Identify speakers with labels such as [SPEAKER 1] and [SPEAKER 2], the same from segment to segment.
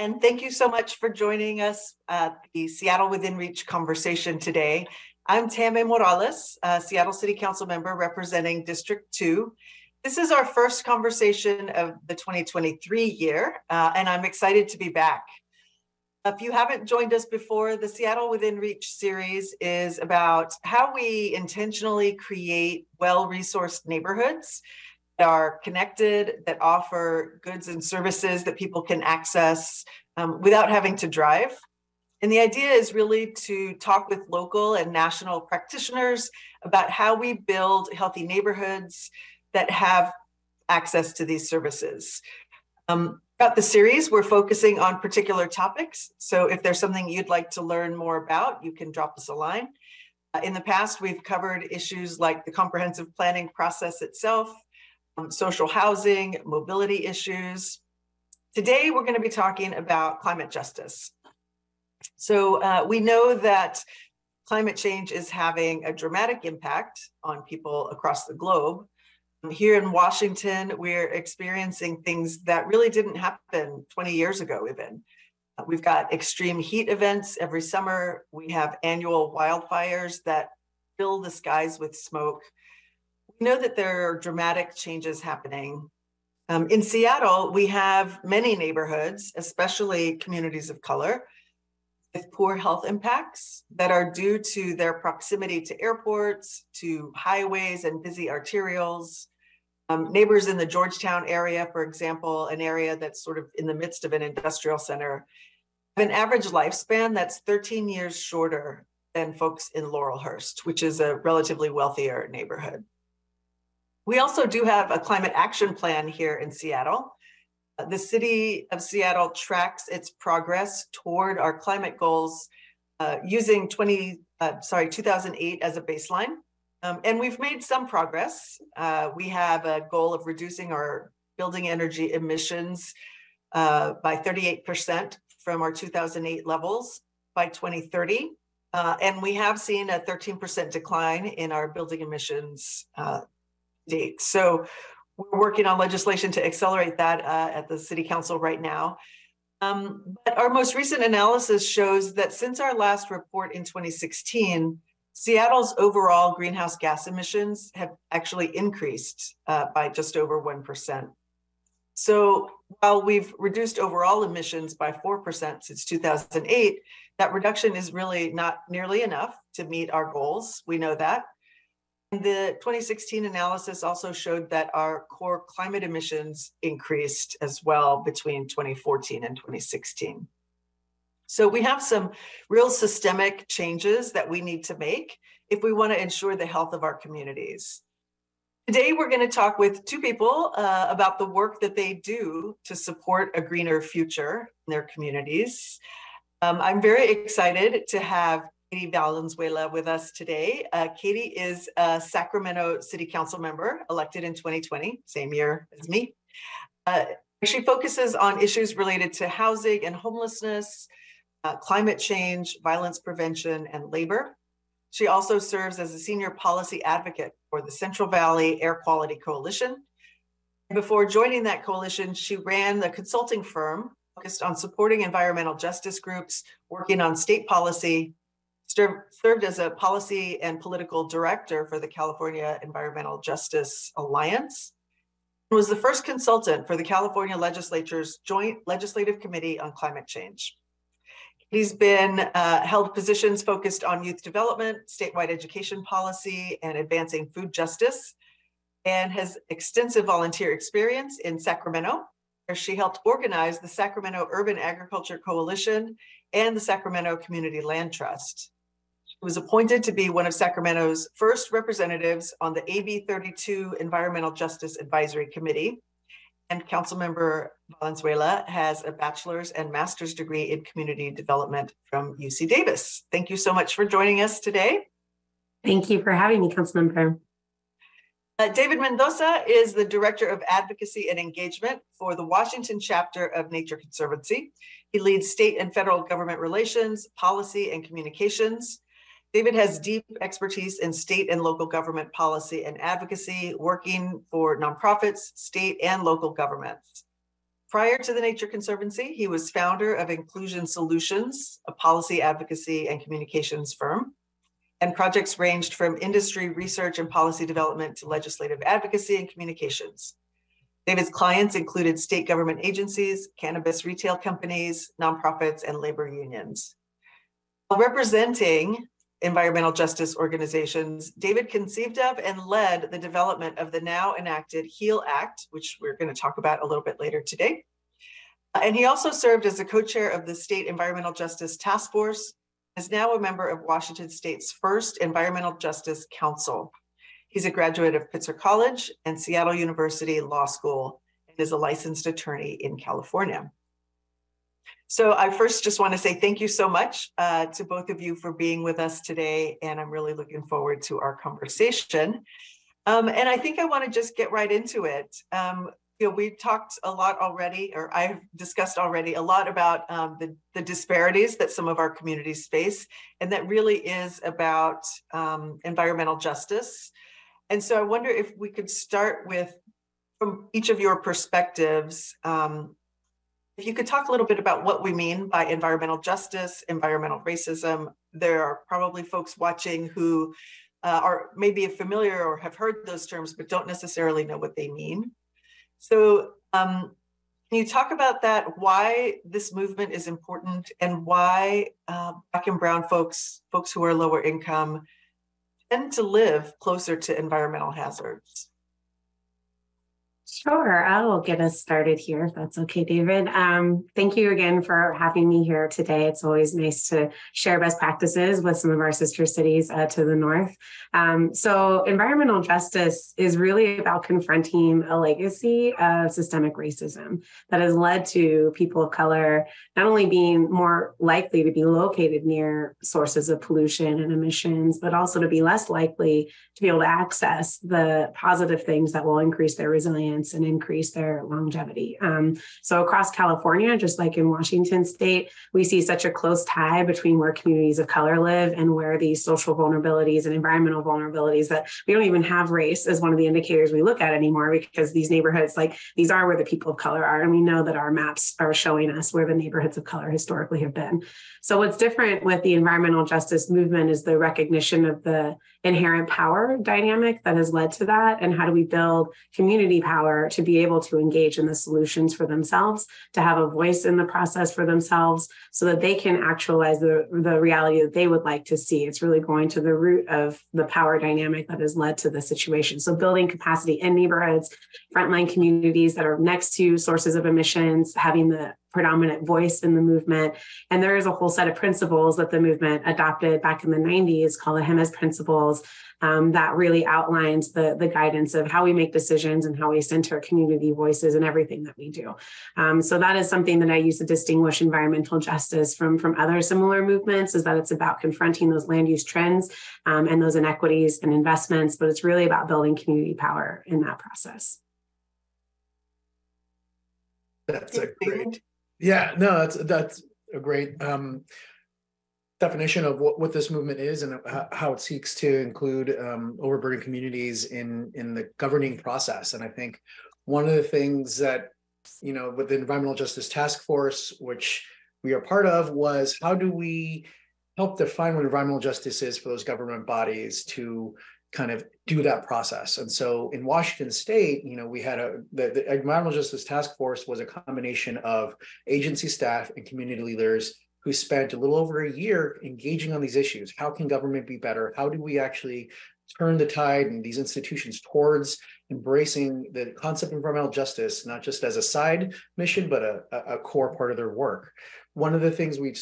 [SPEAKER 1] and thank you so much for joining us at the Seattle Within Reach conversation today. I'm Tammy Morales, Seattle City Council member representing District 2. This is our first conversation of the 2023 year, uh, and I'm excited to be back. If you haven't joined us before, the Seattle Within Reach series is about how we intentionally create well resourced neighborhoods are connected, that offer goods and services that people can access um, without having to drive. And the idea is really to talk with local and national practitioners about how we build healthy neighborhoods that have access to these services. Um, Throughout the series, we're focusing on particular topics. So if there's something you'd like to learn more about, you can drop us a line. Uh, in the past, we've covered issues like the comprehensive planning process itself, um, social housing, mobility issues. Today, we're going to be talking about climate justice. So uh, we know that climate change is having a dramatic impact on people across the globe. Here in Washington, we're experiencing things that really didn't happen 20 years ago, even. Uh, we've got extreme heat events every summer. We have annual wildfires that fill the skies with smoke. Know that there are dramatic changes happening. Um, in Seattle, we have many neighborhoods, especially communities of color, with poor health impacts that are due to their proximity to airports, to highways and busy arterials. Um, neighbors in the Georgetown area, for example, an area that's sort of in the midst of an industrial center, have an average lifespan that's 13 years shorter than folks in Laurelhurst, which is a relatively wealthier neighborhood. We also do have a climate action plan here in Seattle the city of Seattle tracks its progress toward our climate goals uh, using 20, uh, sorry, 2008 as a baseline. Um, and we've made some progress. Uh, we have a goal of reducing our building energy emissions uh, by 38% from our 2008 levels by 2030. Uh, and we have seen a 13% decline in our building emissions uh, date. So we're working on legislation to accelerate that uh, at the city council right now. Um, but our most recent analysis shows that since our last report in 2016, Seattle's overall greenhouse gas emissions have actually increased uh, by just over 1%. So while we've reduced overall emissions by 4% since 2008, that reduction is really not nearly enough to meet our goals. We know that. The 2016 analysis also showed that our core climate emissions increased as well between 2014 and 2016. So we have some real systemic changes that we need to make if we want to ensure the health of our communities. Today, we're going to talk with two people uh, about the work that they do to support a greener future in their communities. Um, I'm very excited to have Katie Valenzuela with us today. Uh, Katie is a Sacramento City Council member elected in 2020, same year as me. Uh, she focuses on issues related to housing and homelessness, uh, climate change, violence prevention, and labor. She also serves as a senior policy advocate for the Central Valley Air Quality Coalition. Before joining that coalition, she ran the consulting firm focused on supporting environmental justice groups working on state policy served as a policy and political director for the California Environmental Justice Alliance, and was the first consultant for the California Legislature's Joint Legislative Committee on Climate Change. He's been uh, held positions focused on youth development, statewide education policy, and advancing food justice, and has extensive volunteer experience in Sacramento, where she helped organize the Sacramento Urban Agriculture Coalition and the Sacramento Community Land Trust was appointed to be one of Sacramento's first representatives on the AB 32 Environmental Justice Advisory Committee. And Councilmember Valenzuela has a bachelor's and master's degree in community development from UC Davis. Thank you so much for joining us today.
[SPEAKER 2] Thank you for having me, Councilmember.
[SPEAKER 1] Uh, David Mendoza is the Director of Advocacy and Engagement for the Washington chapter of Nature Conservancy. He leads state and federal government relations, policy, and communications. David has deep expertise in state and local government policy and advocacy, working for nonprofits, state and local governments. prior to the Nature Conservancy, he was founder of Inclusion Solutions, a policy advocacy and communications firm. And projects ranged from industry research and policy development to legislative advocacy and communications. David's clients included state government agencies, cannabis retail companies, nonprofits, and labor unions. While representing environmental justice organizations, David conceived of and led the development of the now enacted HEAL Act, which we're going to talk about a little bit later today. Uh, and he also served as a co-chair of the State Environmental Justice Task Force, is now a member of Washington State's first Environmental Justice Council. He's a graduate of Pitzer College and Seattle University Law School and is a licensed attorney in California. So I first just want to say thank you so much uh, to both of you for being with us today, and I'm really looking forward to our conversation. Um, and I think I want to just get right into it. Um, you know, we've talked a lot already, or I've discussed already a lot about um, the, the disparities that some of our communities face, and that really is about um, environmental justice. And so I wonder if we could start with, from each of your perspectives, um, if you could talk a little bit about what we mean by environmental justice, environmental racism, there are probably folks watching who uh, are maybe familiar or have heard those terms, but don't necessarily know what they mean. So um, can you talk about that, why this movement is important and why uh, Black and Brown folks, folks who are lower income, tend to live closer to environmental hazards?
[SPEAKER 2] Sure, I will get us started here if that's okay, David. Um, thank you again for having me here today. It's always nice to share best practices with some of our sister cities uh, to the north. Um, so, environmental justice is really about confronting a legacy of systemic racism that has led to people of color not only being more likely to be located near sources of pollution and emissions, but also to be less likely to be able to access the positive things that will increase their resilience and increase their longevity. Um, so across California, just like in Washington state, we see such a close tie between where communities of color live and where these social vulnerabilities and environmental vulnerabilities that we don't even have race as one of the indicators we look at anymore because these neighborhoods, like these are where the people of color are. And we know that our maps are showing us where the neighborhoods of color historically have been. So what's different with the environmental justice movement is the recognition of the inherent power dynamic that has led to that? And how do we build community power to be able to engage in the solutions for themselves to have a voice in the process for themselves so that they can actualize the, the reality that they would like to see? It's really going to the root of the power dynamic that has led to the situation. So building capacity in neighborhoods frontline communities that are next to sources of emissions having the predominant voice in the movement. And there is a whole set of principles that the movement adopted back in the 90s called the Jemez principles um, that really outlines the, the guidance of how we make decisions and how we center community voices in everything that we do. Um, so that is something that I use to distinguish environmental justice from, from other similar movements is that it's about confronting those land use trends um, and those inequities and investments, but it's really about building community power in that process.
[SPEAKER 3] That's a great yeah, no, that's that's a great um, definition of what, what this movement is and how it seeks to include um, overburdened communities in in the governing process. And I think one of the things that you know with the Environmental Justice Task Force, which we are part of, was how do we help define what environmental justice is for those government bodies to kind of do that process. And so in Washington State, you know, we had a the, the Environmental Justice Task Force was a combination of agency staff and community leaders who spent a little over a year engaging on these issues. How can government be better? How do we actually turn the tide and in these institutions towards embracing the concept of environmental justice, not just as a side mission, but a, a core part of their work. One of the things we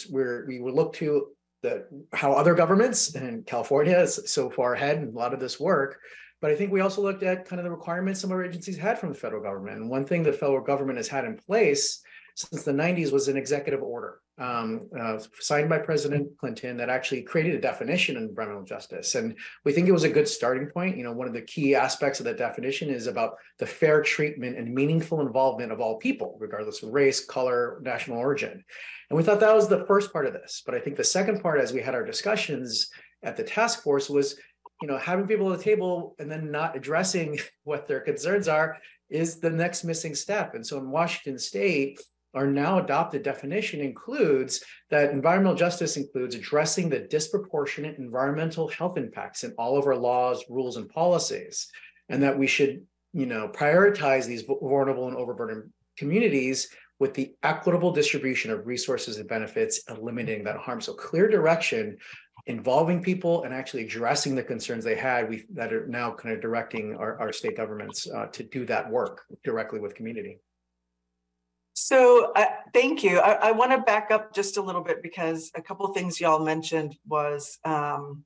[SPEAKER 3] we would look to that how other governments and California is so far ahead in a lot of this work. But I think we also looked at kind of the requirements some of our agencies had from the federal government. And one thing the federal government has had in place since the 90s was an executive order um, uh, signed by President Clinton that actually created a definition of environmental justice. And we think it was a good starting point. You know, one of the key aspects of that definition is about the fair treatment and meaningful involvement of all people, regardless of race, color, national origin. And we thought that was the first part of this. But I think the second part, as we had our discussions at the task force, was you know, having people at the table and then not addressing what their concerns are is the next missing step. And so in Washington state, our now adopted definition includes that environmental justice includes addressing the disproportionate environmental health impacts in all of our laws, rules, and policies, and that we should, you know, prioritize these vulnerable and overburdened communities with the equitable distribution of resources and benefits, eliminating that harm. So clear direction involving people and actually addressing the concerns they had we that are now kind of directing our, our state governments uh, to do that work directly with community
[SPEAKER 1] so uh, thank you i, I want to back up just a little bit because a couple things y'all mentioned was um,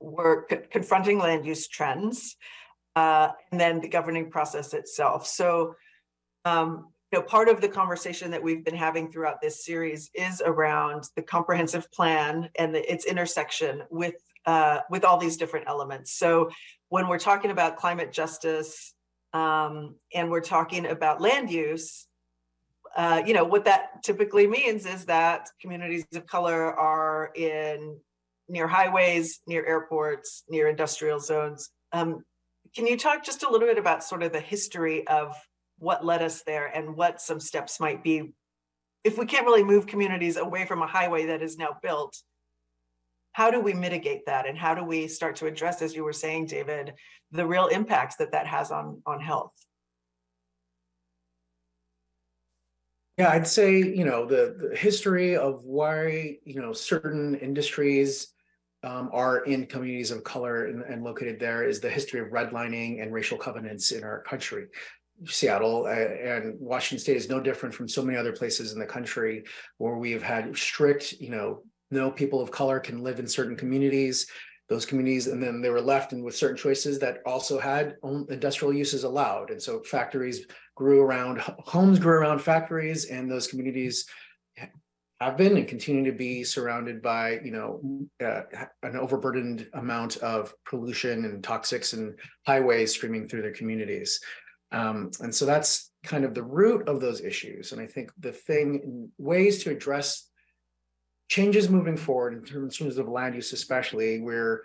[SPEAKER 1] we're co confronting land use trends uh, and then the governing process itself so um, you know, part of the conversation that we've been having throughout this series is around the comprehensive plan and the, its intersection with uh, with all these different elements. So when we're talking about climate justice um, and we're talking about land use, uh, you know, what that typically means is that communities of color are in near highways, near airports, near industrial zones. Um, can you talk just a little bit about sort of the history of what led us there and what some steps might be. If we can't really move communities away from a highway that is now built, how do we mitigate that? And how do we start to address, as you were saying, David, the real impacts that that has on, on health?
[SPEAKER 3] Yeah, I'd say, you know, the, the history of why, you know, certain industries um, are in communities of color and, and, located there is the history of redlining and racial covenants in our country. Seattle uh, and Washington State is no different from so many other places in the country where we have had strict, you know, no people of color can live in certain communities, those communities, and then they were left and with certain choices that also had industrial uses allowed. And so factories grew around, homes grew around factories, and those communities have been and continue to be surrounded by, you know, uh, an overburdened amount of pollution and toxics and highways streaming through their communities. Um, and so that's kind of the root of those issues. And I think the thing, ways to address changes moving forward in terms, in terms of land use, especially, where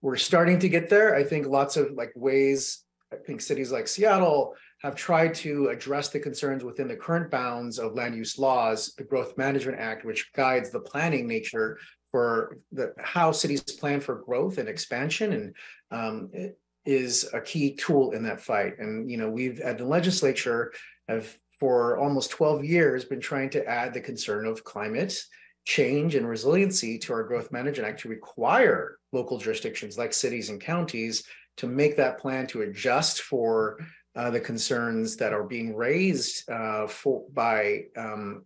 [SPEAKER 3] we're starting to get there. I think lots of like ways, I think cities like Seattle have tried to address the concerns within the current bounds of land use laws, the Growth Management Act, which guides the planning nature for the how cities plan for growth and expansion and um, is a key tool in that fight. And, you know, we've at the legislature have for almost 12 years been trying to add the concern of climate change and resiliency to our growth management act to require local jurisdictions like cities and counties to make that plan to adjust for uh, the concerns that are being raised uh, for by um,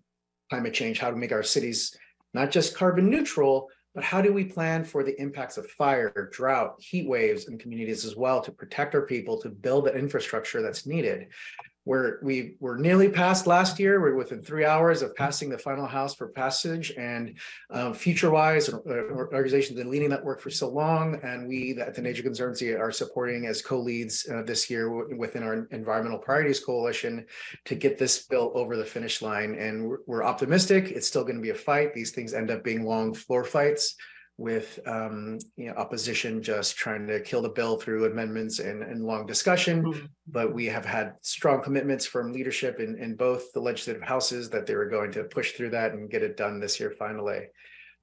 [SPEAKER 3] climate change, how to make our cities not just carbon neutral, but how do we plan for the impacts of fire, drought, heat waves in communities as well to protect our people, to build the infrastructure that's needed? We're, we were nearly past last year. We're within three hours of passing the final house for passage and um, Futurewise, organizations been leading that work for so long. And we at the Nature Conservancy are supporting as co-leads uh, this year within our Environmental Priorities Coalition to get this bill over the finish line. And we're, we're optimistic. It's still going to be a fight. These things end up being long floor fights with um, you know, opposition just trying to kill the bill through amendments and, and long discussion. Mm-hmm. But we have had strong commitments from leadership in, in both the legislative houses that they were going to push through that and get it done this year finally.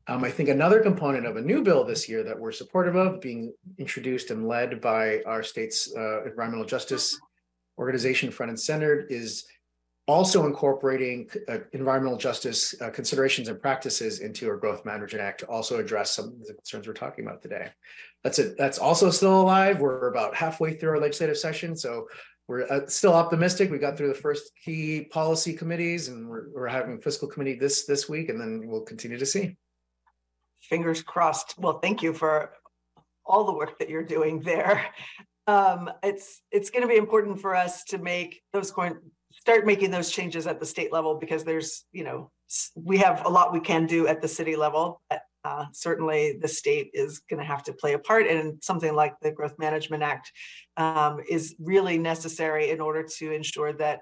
[SPEAKER 3] Um, I think another component of a new bill this year that we're supportive of being introduced and led by our state's uh, environmental justice organization front and centered is also incorporating uh, environmental justice uh, considerations and practices into our growth management act to also address some of the concerns we're talking about today. That's it. That's also still alive. We're about halfway through our legislative session so we're uh, still optimistic. We got through the first key policy committees and we're, we're having fiscal committee this this week and then we'll continue to see.
[SPEAKER 1] Fingers crossed. Well thank you for all the work that you're doing there. Um, it's it's going to be important for us to make those start making those changes at the state level because there's, you know, we have a lot we can do at the city level. Uh, certainly the state is going to have to play a part and something like the Growth Management Act um, is really necessary in order to ensure that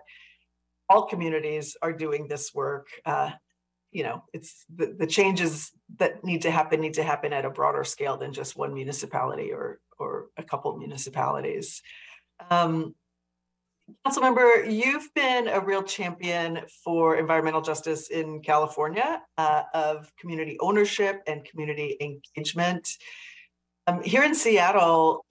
[SPEAKER 1] all communities are doing this work uh, you know, it's the, the changes that need to happen need to happen at a broader scale than just one municipality or or a couple municipalities. Um, Councilmember, you've been a real champion for environmental justice in California uh, of community ownership and community engagement. Um, here in Seattle,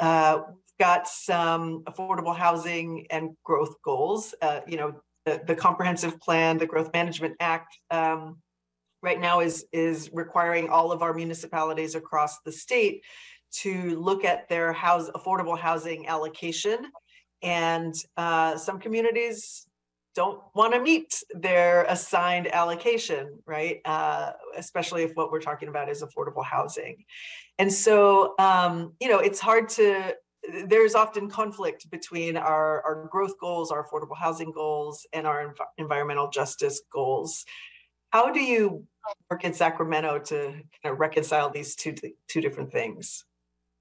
[SPEAKER 1] uh, we've got some affordable housing and growth goals. Uh, you know, the, the, comprehensive plan, the Growth Management Act, um, right now is is requiring all of our municipalities across the state to look at their house affordable housing allocation and uh, some communities don't want to meet their assigned allocation, right? Uh, especially if what we're talking about is affordable housing. And so, um, you know, it's hard to, there's often conflict between our, our growth goals, our affordable housing goals, and our env environmental justice goals. How do you work in Sacramento to kind of reconcile these two, two different things?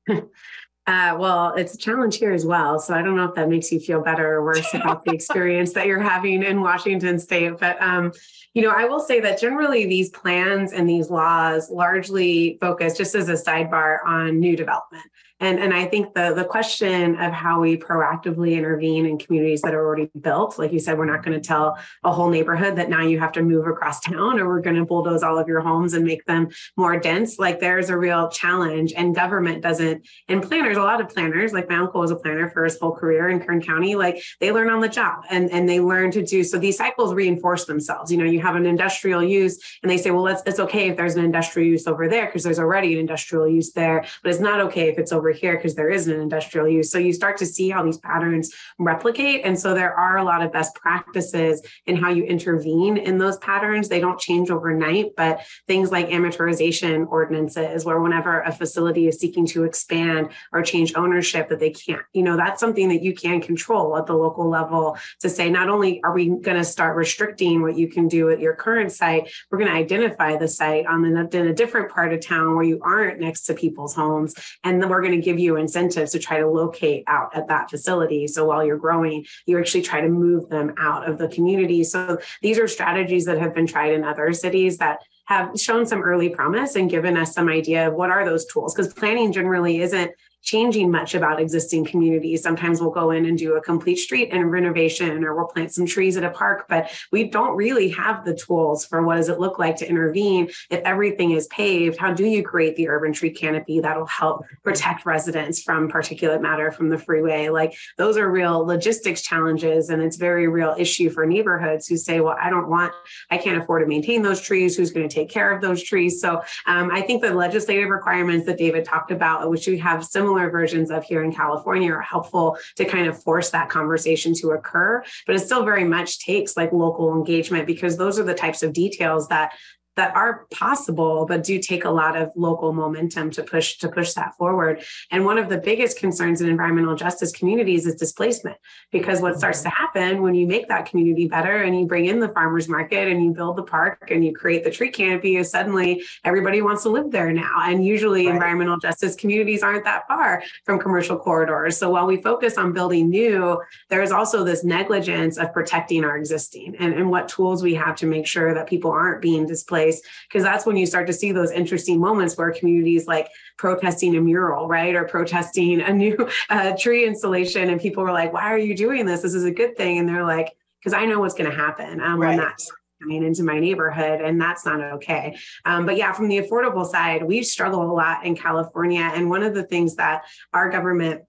[SPEAKER 2] Uh, well, it's a challenge here as well. So I don't know if that makes you feel better or worse about the experience that you're having in Washington State. But um, you know, I will say that generally these plans and these laws largely focus, just as a sidebar, on new development. And, and I think the, the question of how we proactively intervene in communities that are already built, like you said, we're not going to tell a whole neighborhood that now you have to move across town or we're going to bulldoze all of your homes and make them more dense. Like there's a real challenge and government doesn't, and planners, a lot of planners, like my uncle was a planner for his whole career in Kern County, like they learn on the job and, and they learn to do, so these cycles reinforce themselves. You know, you have an industrial use and they say, well, let's, it's okay if there's an industrial use over there because there's already an industrial use there, but it's not okay if it's over over here because there is an industrial use. So you start to see how these patterns replicate. And so there are a lot of best practices in how you intervene in those patterns. They don't change overnight, but things like amortization ordinances, where whenever a facility is seeking to expand or change ownership, that they can't, you know, that's something that you can control at the local level to say, not only are we going to start restricting what you can do at your current site, we're going to identify the site on the, in a different part of town where you aren't next to people's homes. And then we're going to give you incentives to try to locate out at that facility. So while you're growing, you actually try to move them out of the community. So these are strategies that have been tried in other cities that have shown some early promise and given us some idea of what are those tools because planning generally isn't changing much about existing communities. Sometimes we'll go in and do a complete street and renovation, or we'll plant some trees at a park, but we don't really have the tools for what does it look like to intervene if everything is paved. How do you create the urban tree canopy that'll help protect residents from particulate matter from the freeway? Like those are real logistics challenges, and it's very real issue for neighborhoods who say, "Well, I don't want, I can't afford to maintain those trees. Who's going to take care of those trees?" So um, I think the legislative requirements that David talked about, which we have similar similar versions of here in California are helpful to kind of force that conversation to occur. But it still very much takes like local engagement because those are the types of details that that are possible but do take a lot of local momentum to push to push that forward. And one of the biggest concerns in environmental justice communities is displacement because what starts to happen when you make that community better and you bring in the farmers market and you build the park and you create the tree canopy is suddenly everybody wants to live there now. And usually right. environmental justice communities aren't that far from commercial corridors. So while we focus on building new there's also this negligence of protecting our existing and, and what tools we have to make sure that people aren't being displaced place because that's when you start to see those interesting moments where communities like protesting a mural right or protesting a new uh, tree installation and people were like why are you doing this this is a good thing and they're like because i know what's going to happen um, right. when that's coming into my neighborhood and that's not okay um, but yeah from the affordable side we struggle a lot in california and one of the things that our government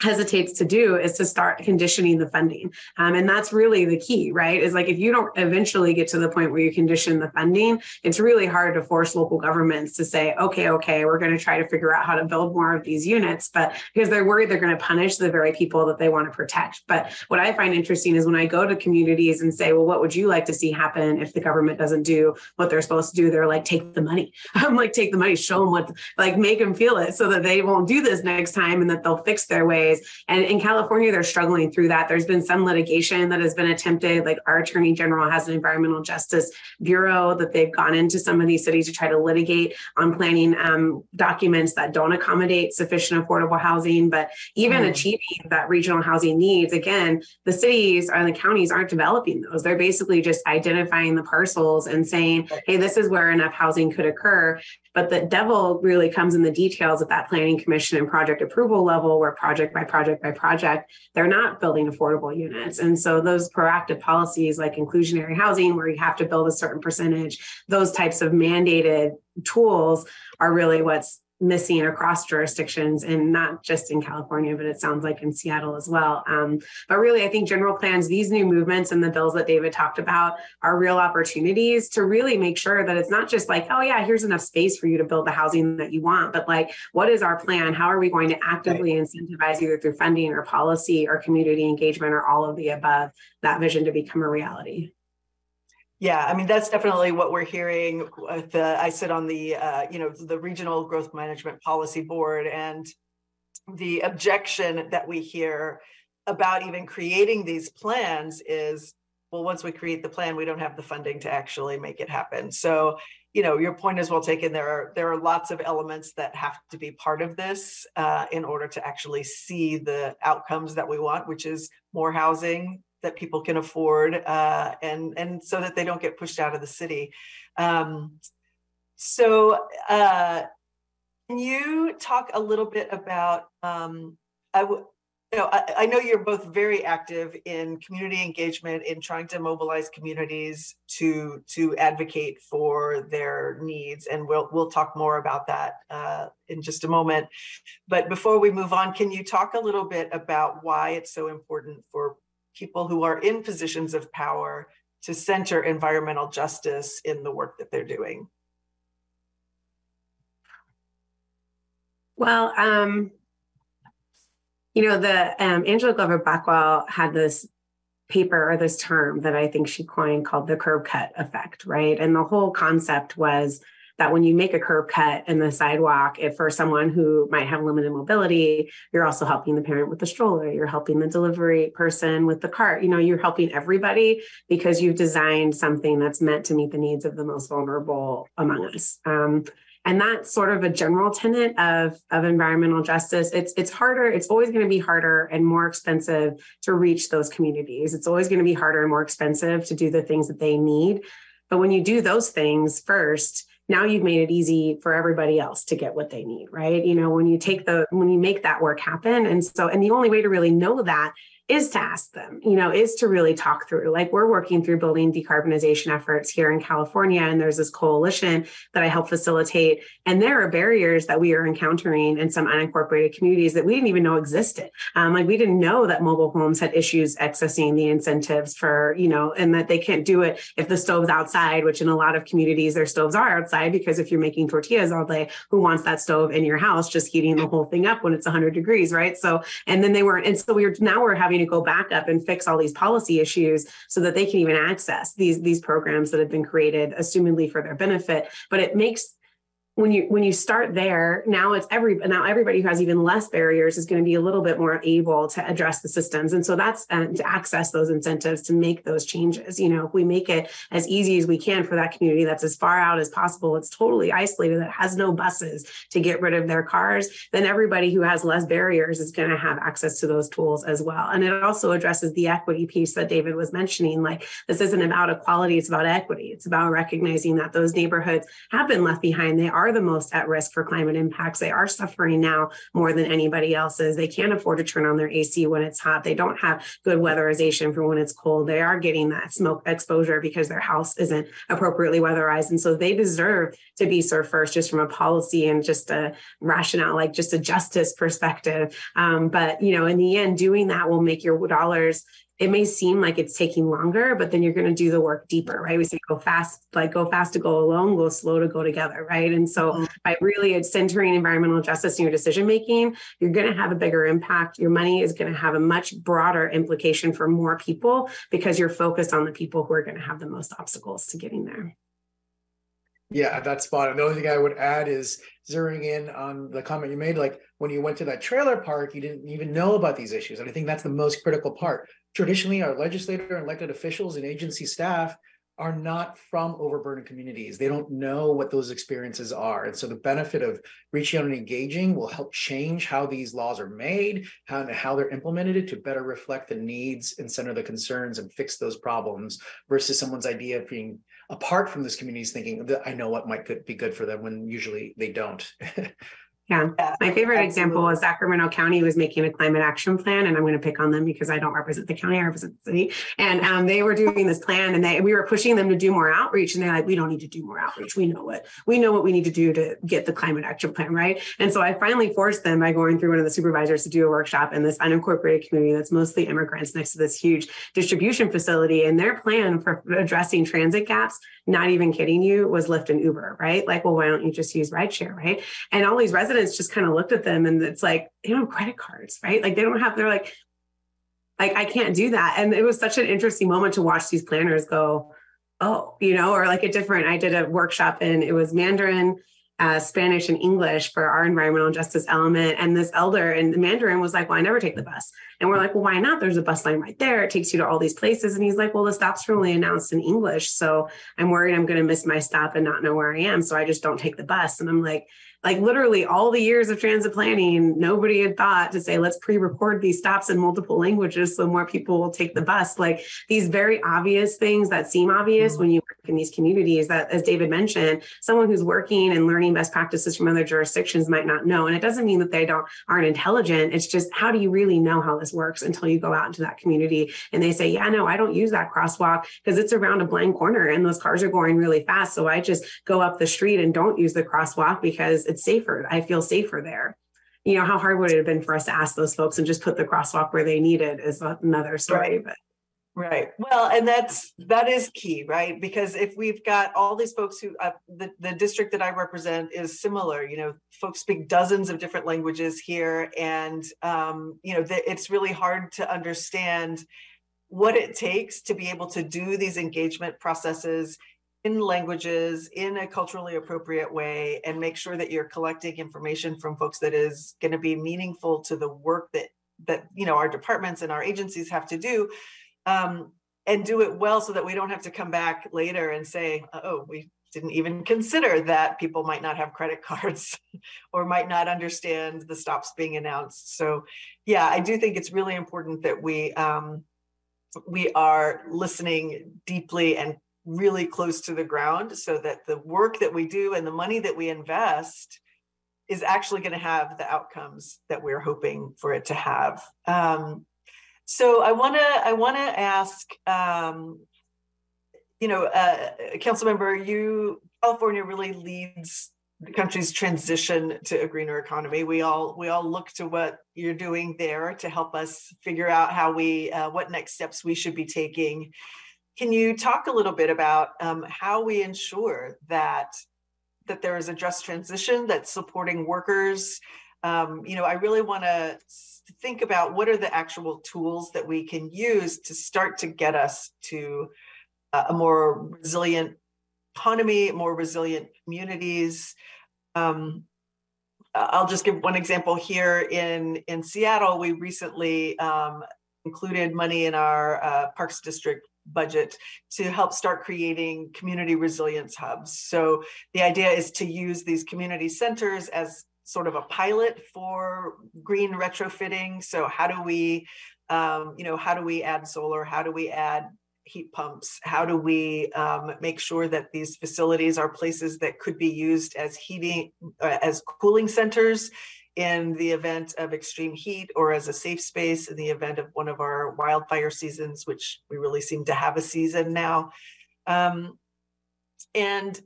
[SPEAKER 2] hesitates to do is to start conditioning the funding. Um, and that's really the key, right? Is like if you don't eventually get to the point where you condition the funding, it's really hard to force local governments to say, okay, okay, we're going to try to figure out how to build more of these units, but because they're worried they're going to punish the very people that they want to protect. But what I find interesting is when I go to communities and say, well, what would you like to see happen if the government doesn't do what they're supposed to do? They're like, take the money. I'm like, take the money, show them what, like make them feel it so that they won't do this next time and that they'll fix their way And in California, they're struggling through that. There's been some litigation that has been attempted, like our attorney general has an environmental justice bureau that they've gone into some of these cities to try to litigate on planning um, documents that don't accommodate sufficient affordable housing. But even mm. achieving that regional housing needs, again, the cities and the counties aren't developing those. They're basically just identifying the parcels and saying, hey, this is where enough housing could occur. But the devil really comes in the details at that planning commission and project approval level, where project by project by project, they're not building affordable units. And so those proactive policies like inclusionary housing, where you have to build a certain percentage, those types of mandated tools are really what's missing across jurisdictions and not just in California, but it sounds like in Seattle as well. Um, but really, I think general plans, these new movements and the bills that David talked about are real opportunities to really make sure that it's not just like, oh, yeah, here's enough space for you to build the housing that you want, but like, what is our plan? How are we going to actively incentivize either through funding or policy or community engagement or all of the above that vision to become a reality?
[SPEAKER 1] Yeah, I mean that's definitely what we're hearing. The, I sit on the uh, you know the regional growth management policy board, and the objection that we hear about even creating these plans is, well, once we create the plan, we don't have the funding to actually make it happen. So you know your point is well taken. There are there are lots of elements that have to be part of this uh, in order to actually see the outcomes that we want, which is more housing, that people can afford uh, and and so that they don't get pushed out of the city. Um, so uh, can you talk a little bit about um, I you know I, I, know you're both very active in community engagement in trying to mobilize communities to to advocate for their needs and we'll we'll talk more about that uh, in just a moment. But before we move on can you talk a little bit about why it's so important for people who are in positions of power to center environmental justice in the work that they're doing?
[SPEAKER 2] Well, um, you know, the um, Angela Glover Blackwell had this paper or this term that I think she coined called the curb cut effect, right? And the whole concept was that when you make a curb cut in the sidewalk, if for someone who might have limited mobility, you're also helping the parent with the stroller, you're helping the delivery person with the cart. You know, you're helping everybody because you've designed something that's meant to meet the needs of the most vulnerable among us. Um, and that's sort of a general tenet of, of environmental justice it's it's harder it's always going to be harder and more expensive to reach those communities it's always going to be harder and more expensive to do the things that they need but when you do those things first now you've made it easy for everybody else to get what they need right? You know when you take the when you make that work happen. And so and the only way to really know that is to ask them, you know, is to really talk through. Like we're working through building decarbonization efforts here in California, and there's this coalition that I help facilitate. And there are barriers that we are encountering in some unincorporated communities that we didn't even know existed. Um, like we didn't know that mobile homes had issues accessing the incentives for, you know, and that they can't do it if the stove's outside, which in a lot of communities their stoves are outside because if you're making tortillas all day, who wants that stove in your house just heating the whole thing up when it's 100 degrees, right? So, and then they weren't, and so we are now we're having to go back up and fix all these policy issues so that they can even access these these programs that have been created assumedly for their benefit. But it makes when you when you start there now it's every now everybody who has even less barriers is going to be a little bit more able to address the systems. And so that's uh, to access those incentives to make those changes you know if we make it as easy as we can for that community that's as far out as possible it's totally isolated that has no buses to get rid of their cars then everybody who has less barriers is going to have access to those tools as well. And it also addresses the equity piece that david was mentioning like this isn't about equality it's about equity. It's about recognizing that those neighborhoods have been left behind. They are are the most at risk for climate impacts. They are suffering now more than anybody else is. They can't afford to turn on their AC when it's hot. They don't have good weatherization for when it's cold. They are getting that smoke exposure because their house isn't appropriately weatherized. And so they deserve to be served first, just from a policy and just a rationale, like just a justice perspective. Um, but, you know, in the end, doing that will make your dollars it may seem like it's taking longer, but then you're going to do the work deeper, right? We say go fast, like go fast to go alone, go slow to go together, right? And so mm-hmm. by really centering environmental justice in your decision making, you're going to have a bigger impact. Your money is going to have a much broader implication for more people because you're focused on the people who are going to have the most obstacles to getting there.
[SPEAKER 3] Yeah, that's spot on. The only thing I would add is zeroing in on the comment you made, like when you went to that trailer park, you didn't even know about these issues. And I think that's the most critical part. Traditionally, our legislator and elected officials and agency staff are not from overburdened communities. They don't know what those experiences are. And so the benefit of reaching out and engaging will help change how these laws are made, how, how they're implemented to better reflect the needs and center the concerns and fix those problems versus someone's idea of being apart from this community is thinking that I know what might be good for them when usually they don't.
[SPEAKER 2] Yeah. My favorite Absolutely. example is Sacramento County was making a climate action plan, and I'm going to pick on them because I don't represent the county, I represent the city. And um, they were doing this plan, and they we were pushing them to do more outreach, and they're like, "We don't need to do more outreach. We know what we know what we need to do to get the climate action plan right." And so I finally forced them by going through one of the supervisors to do a workshop in this unincorporated community that's mostly immigrants next to this huge distribution facility, and their plan for addressing transit gaps not even kidding you, was Lyft and Uber, right? Like, well, why don't you just use rideshare, right? And all these residents just kind of looked at them and it's like, they don't have credit cards, right? Like they don't have, they're like, like, I can't do that. And it was such an interesting moment to watch these planners go, oh, you know, or like a different, I did a workshop and it was Mandarin, uh, Spanish and English for our environmental justice element. And this elder in Mandarin was like, Well, I never take the bus. And we're like, Well, why not? There's a bus line right there. It takes you to all these places. And he's like, Well, the stops are only announced in English. So I'm worried I'm going to miss my stop and not know where I am. So I just don't take the bus. And I'm like, like literally all the years of transit planning, nobody had thought to say, let's pre-record these stops in multiple languages so more people will take the bus. Like these very obvious things that seem obvious mm-hmm. when you work in these communities that, as David mentioned, someone who's working and learning best practices from other jurisdictions might not know. And it doesn't mean that they don't aren't intelligent. It's just how do you really know how this works until you go out into that community and they say, yeah, no, I don't use that crosswalk because it's around a blind corner and those cars are going really fast. So I just go up the street and don't use the crosswalk because it's safer. I feel safer there. You know, how hard would it have been for us to ask those folks and just put the crosswalk where they needed is another story.
[SPEAKER 1] Right. But Right. Well, and that's that is key, right? Because if we've got all these folks who uh, the the district that I represent is similar. You know, folks speak dozens of different languages here, and um, you know, the, it's really hard to understand what it takes to be able to do these engagement processes in languages in a culturally appropriate way and make sure that you're collecting information from folks that is going to be meaningful to the work that that you know our departments and our agencies have to do um, and do it well so that we don't have to come back later and say oh we didn't even consider that people might not have credit cards or might not understand the stops being announced. So yeah i do think it's really important that we um, we are listening deeply and really close to the ground so that the work that we do and the money that we invest is actually going to have the outcomes that we're hoping for it to have. Um, so I want to I want to ask, um, you know, uh, council member, you California really leads the country's transition to a greener economy. We all we all look to what you're doing there to help us figure out how we uh, what next steps we should be taking. Can you talk a little bit about um, how we ensure that that there is a just transition that's supporting workers? Um, you know, I really want to think about what are the actual tools that we can use to start to get us to a more resilient economy, more resilient communities. Um, I'll just give one example here in in Seattle. We recently um, included money in our uh, Parks District budget to help start creating community resilience hubs. So the idea is to use these community centers as sort of a pilot for green retrofitting. So how do we, um, you know, how do we add solar? How do we add heat pumps? How do we um, make sure that these facilities are places that could be used as heating, uh, as cooling centers in the event of extreme heat or as a safe space in the event of one of our wildfire seasons, which we really seem to have a season now. Um, and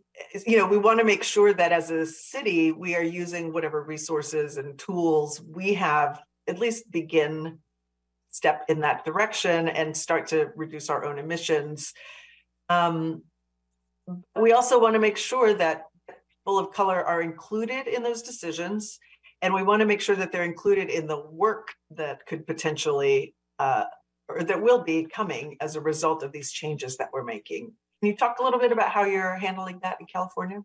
[SPEAKER 1] you know we want to make sure that as a city we are using whatever resources and tools we have at least begin step in that direction and start to reduce our own emissions um, we also want to make sure that people of color are included in those decisions and we want to make sure that they're included in the work that could potentially uh, or that will be coming as a result of these changes that we're making. Can you talk a little bit about how you're handling that in California?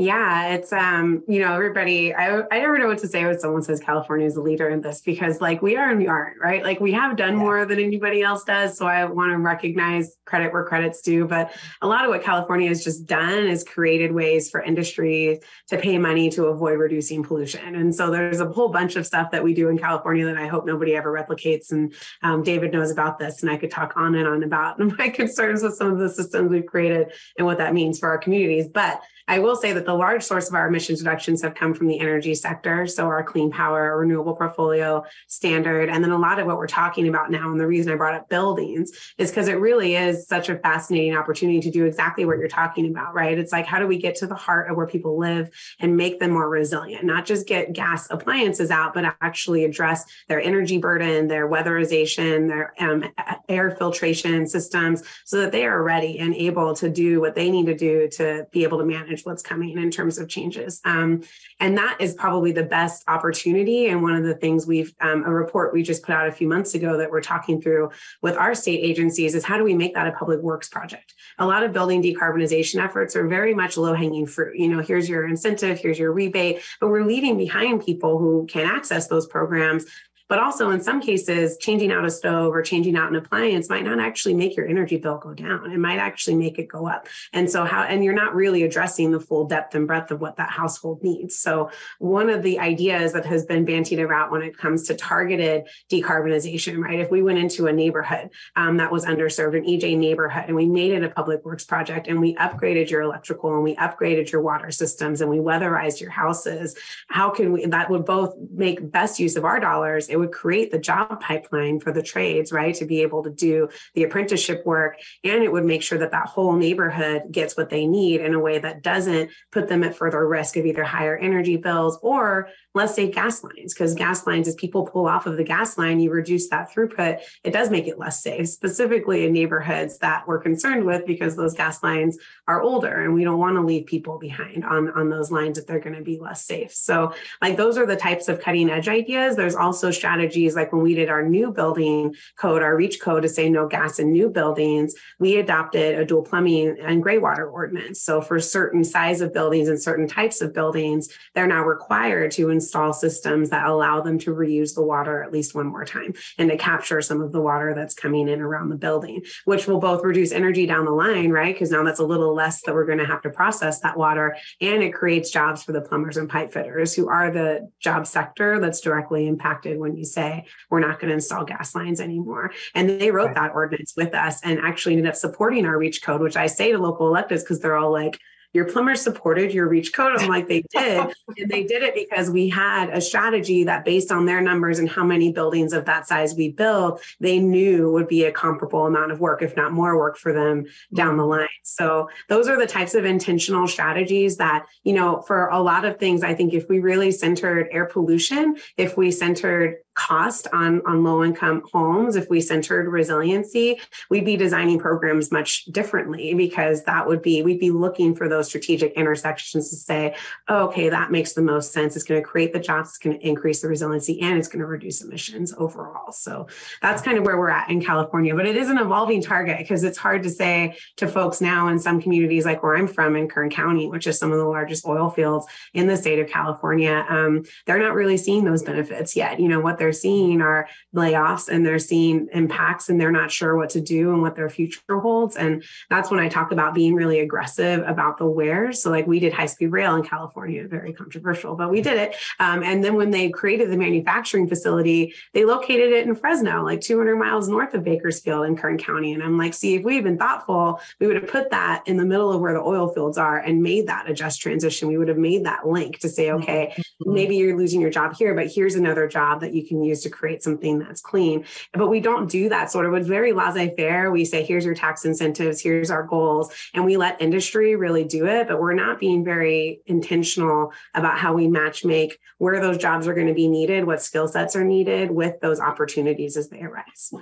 [SPEAKER 2] Yeah, it's um, you know, everybody. I I never know what to say when someone says California is a leader in this because like we are and we aren't, right? Like we have done yeah. more than anybody else does. So I want to recognize credit where credit's due. But a lot of what California has just done is created ways for industry to pay money to avoid reducing pollution. And so there's a whole bunch of stuff that we do in California that I hope nobody ever replicates. And um, David knows about this, and I could talk on and on about my concerns with some of the systems we've created and what that means for our communities. But I will say that the large source of our emissions reductions have come from the energy sector. So our clean power, renewable portfolio standard. And then a lot of what we're talking about now, and the reason I brought up buildings is because it really is such a fascinating opportunity to do exactly what you're talking about, right? It's like, how do we get to the heart of where people live and make them more resilient, not just get gas appliances out, but actually address their energy burden, their weatherization, their um, air filtration systems so that they are ready and able to do what they need to do to be able to manage manage what's coming in terms of changes. Um, and that is probably the best opportunity. And one of the things we've, um, a report we just put out a few months ago that we're talking through with our state agencies is how do we make that a public works project? A lot of building decarbonization efforts are very much low hanging fruit. You know, here's your incentive, here's your rebate, but we're leaving behind people who can access those programs but also, in some cases, changing out a stove or changing out an appliance might not actually make your energy bill go down. It might actually make it go up. And so, how, and you're not really addressing the full depth and breadth of what that household needs. So, one of the ideas that has been bantied about when it comes to targeted decarbonization, right? If we went into a neighborhood um, that was underserved, an EJ neighborhood, and we made it a public works project and we upgraded your electrical and we upgraded your water systems and we weatherized your houses, how can we, that would both make best use of our dollars. It would create the job pipeline for the trades, right? To be able to do the apprenticeship work. And it would make sure that that whole neighborhood gets what they need in a way that doesn't put them at further risk of either higher energy bills or let's say gas lines, because gas lines, as people pull off of the gas line, you reduce that throughput. It does make it less safe, specifically in neighborhoods that we're concerned with because those gas lines are older and we don't want to leave people behind on, on those lines if they're going to be less safe. So, like, those are the types of cutting edge ideas. There's also strategies like when we did our new building code, our REACH code to say no gas in new buildings, we adopted a dual plumbing and gray water ordinance. So, for certain size of buildings and certain types of buildings, they're now required to install systems that allow them to reuse the water at least one more time and to capture some of the water that's coming in around the building, which will both reduce energy down the line, right? Because now that's a little less that we're going to have to process that water. And it creates jobs for the plumbers and pipe fitters who are the job sector that's directly impacted when you say we're not going to install gas lines anymore. And they wrote that ordinance with us and actually ended up supporting our REACH code, which I say to local electeds because they're all like, your plumber supported your reach code. I'm like, they did. and they did it because we had a strategy that based on their numbers and how many buildings of that size we build, they knew would be a comparable amount of work, if not more work for them down the line. So those are the types of intentional strategies that, you know, for a lot of things, I think if we really centered air pollution, if we centered cost on, on low income homes, if we centered resiliency, we'd be designing programs much differently because that would be, we'd be looking for those strategic intersections to say, oh, okay, that makes the most sense. It's going to create the jobs, it's going to increase the resiliency, and it's going to reduce emissions overall. So that's kind of where we're at in California. But it is an evolving target because it's hard to say to folks now in some communities like where I'm from in Kern County, which is some of the largest oil fields in the state of California, um, they're not really seeing those benefits yet. You know, what they're seeing are layoffs and they're seeing impacts and they're not sure what to do and what their future holds. And that's when I talk about being really aggressive about the where. So, like we did high speed rail in California, very controversial, but we did it. Um, and then when they created the manufacturing facility, they located it in Fresno, like 200 miles north of Bakersfield in Kern County. And I'm like, see, if we had been thoughtful, we would have put that in the middle of where the oil fields are and made that a just transition. We would have made that link to say, okay, mm-hmm. maybe you're losing your job here, but here's another job that you can use to create something that's clean. But we don't do that sort of. It's very laissez faire. We say, here's your tax incentives, here's our goals, and we let industry really do it. But we're not being very intentional about how we match make where those jobs are going to be needed, what skill sets are needed with those opportunities as they arise.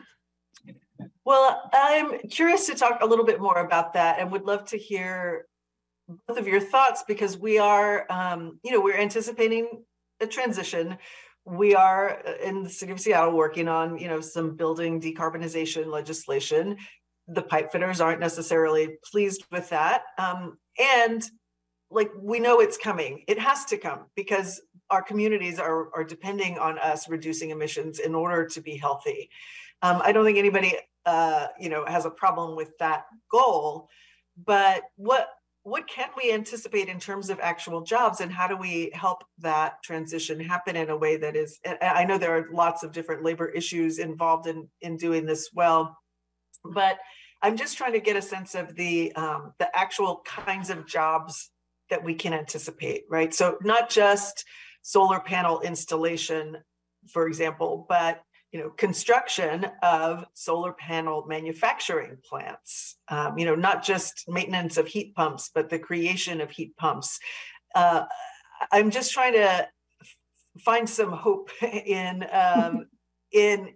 [SPEAKER 1] Well, I'm curious to talk a little bit more about that and would love to hear both of your thoughts because we are, um, you know, we're anticipating a transition we are uh, in the city of Seattle working on, you know, some building decarbonization legislation. The pipe fitters aren't necessarily pleased with that. Um, and like we know it's coming. It has to come because our communities are are depending on us reducing emissions in order to be healthy. Um, I don't think anybody uh, you know has a problem with that goal, but what what can we anticipate in terms of actual jobs and how do we help that transition happen in a way that is i know there are lots of different labor issues involved in in doing this well but i'm just trying to get a sense of the um, the actual kinds of jobs that we can anticipate right? So not just solar panel installation for example but you know, construction of solar panel manufacturing plants. Um, you know, not just maintenance of heat pumps, but the creation of heat pumps. Uh, I'm just trying to find some hope in um, in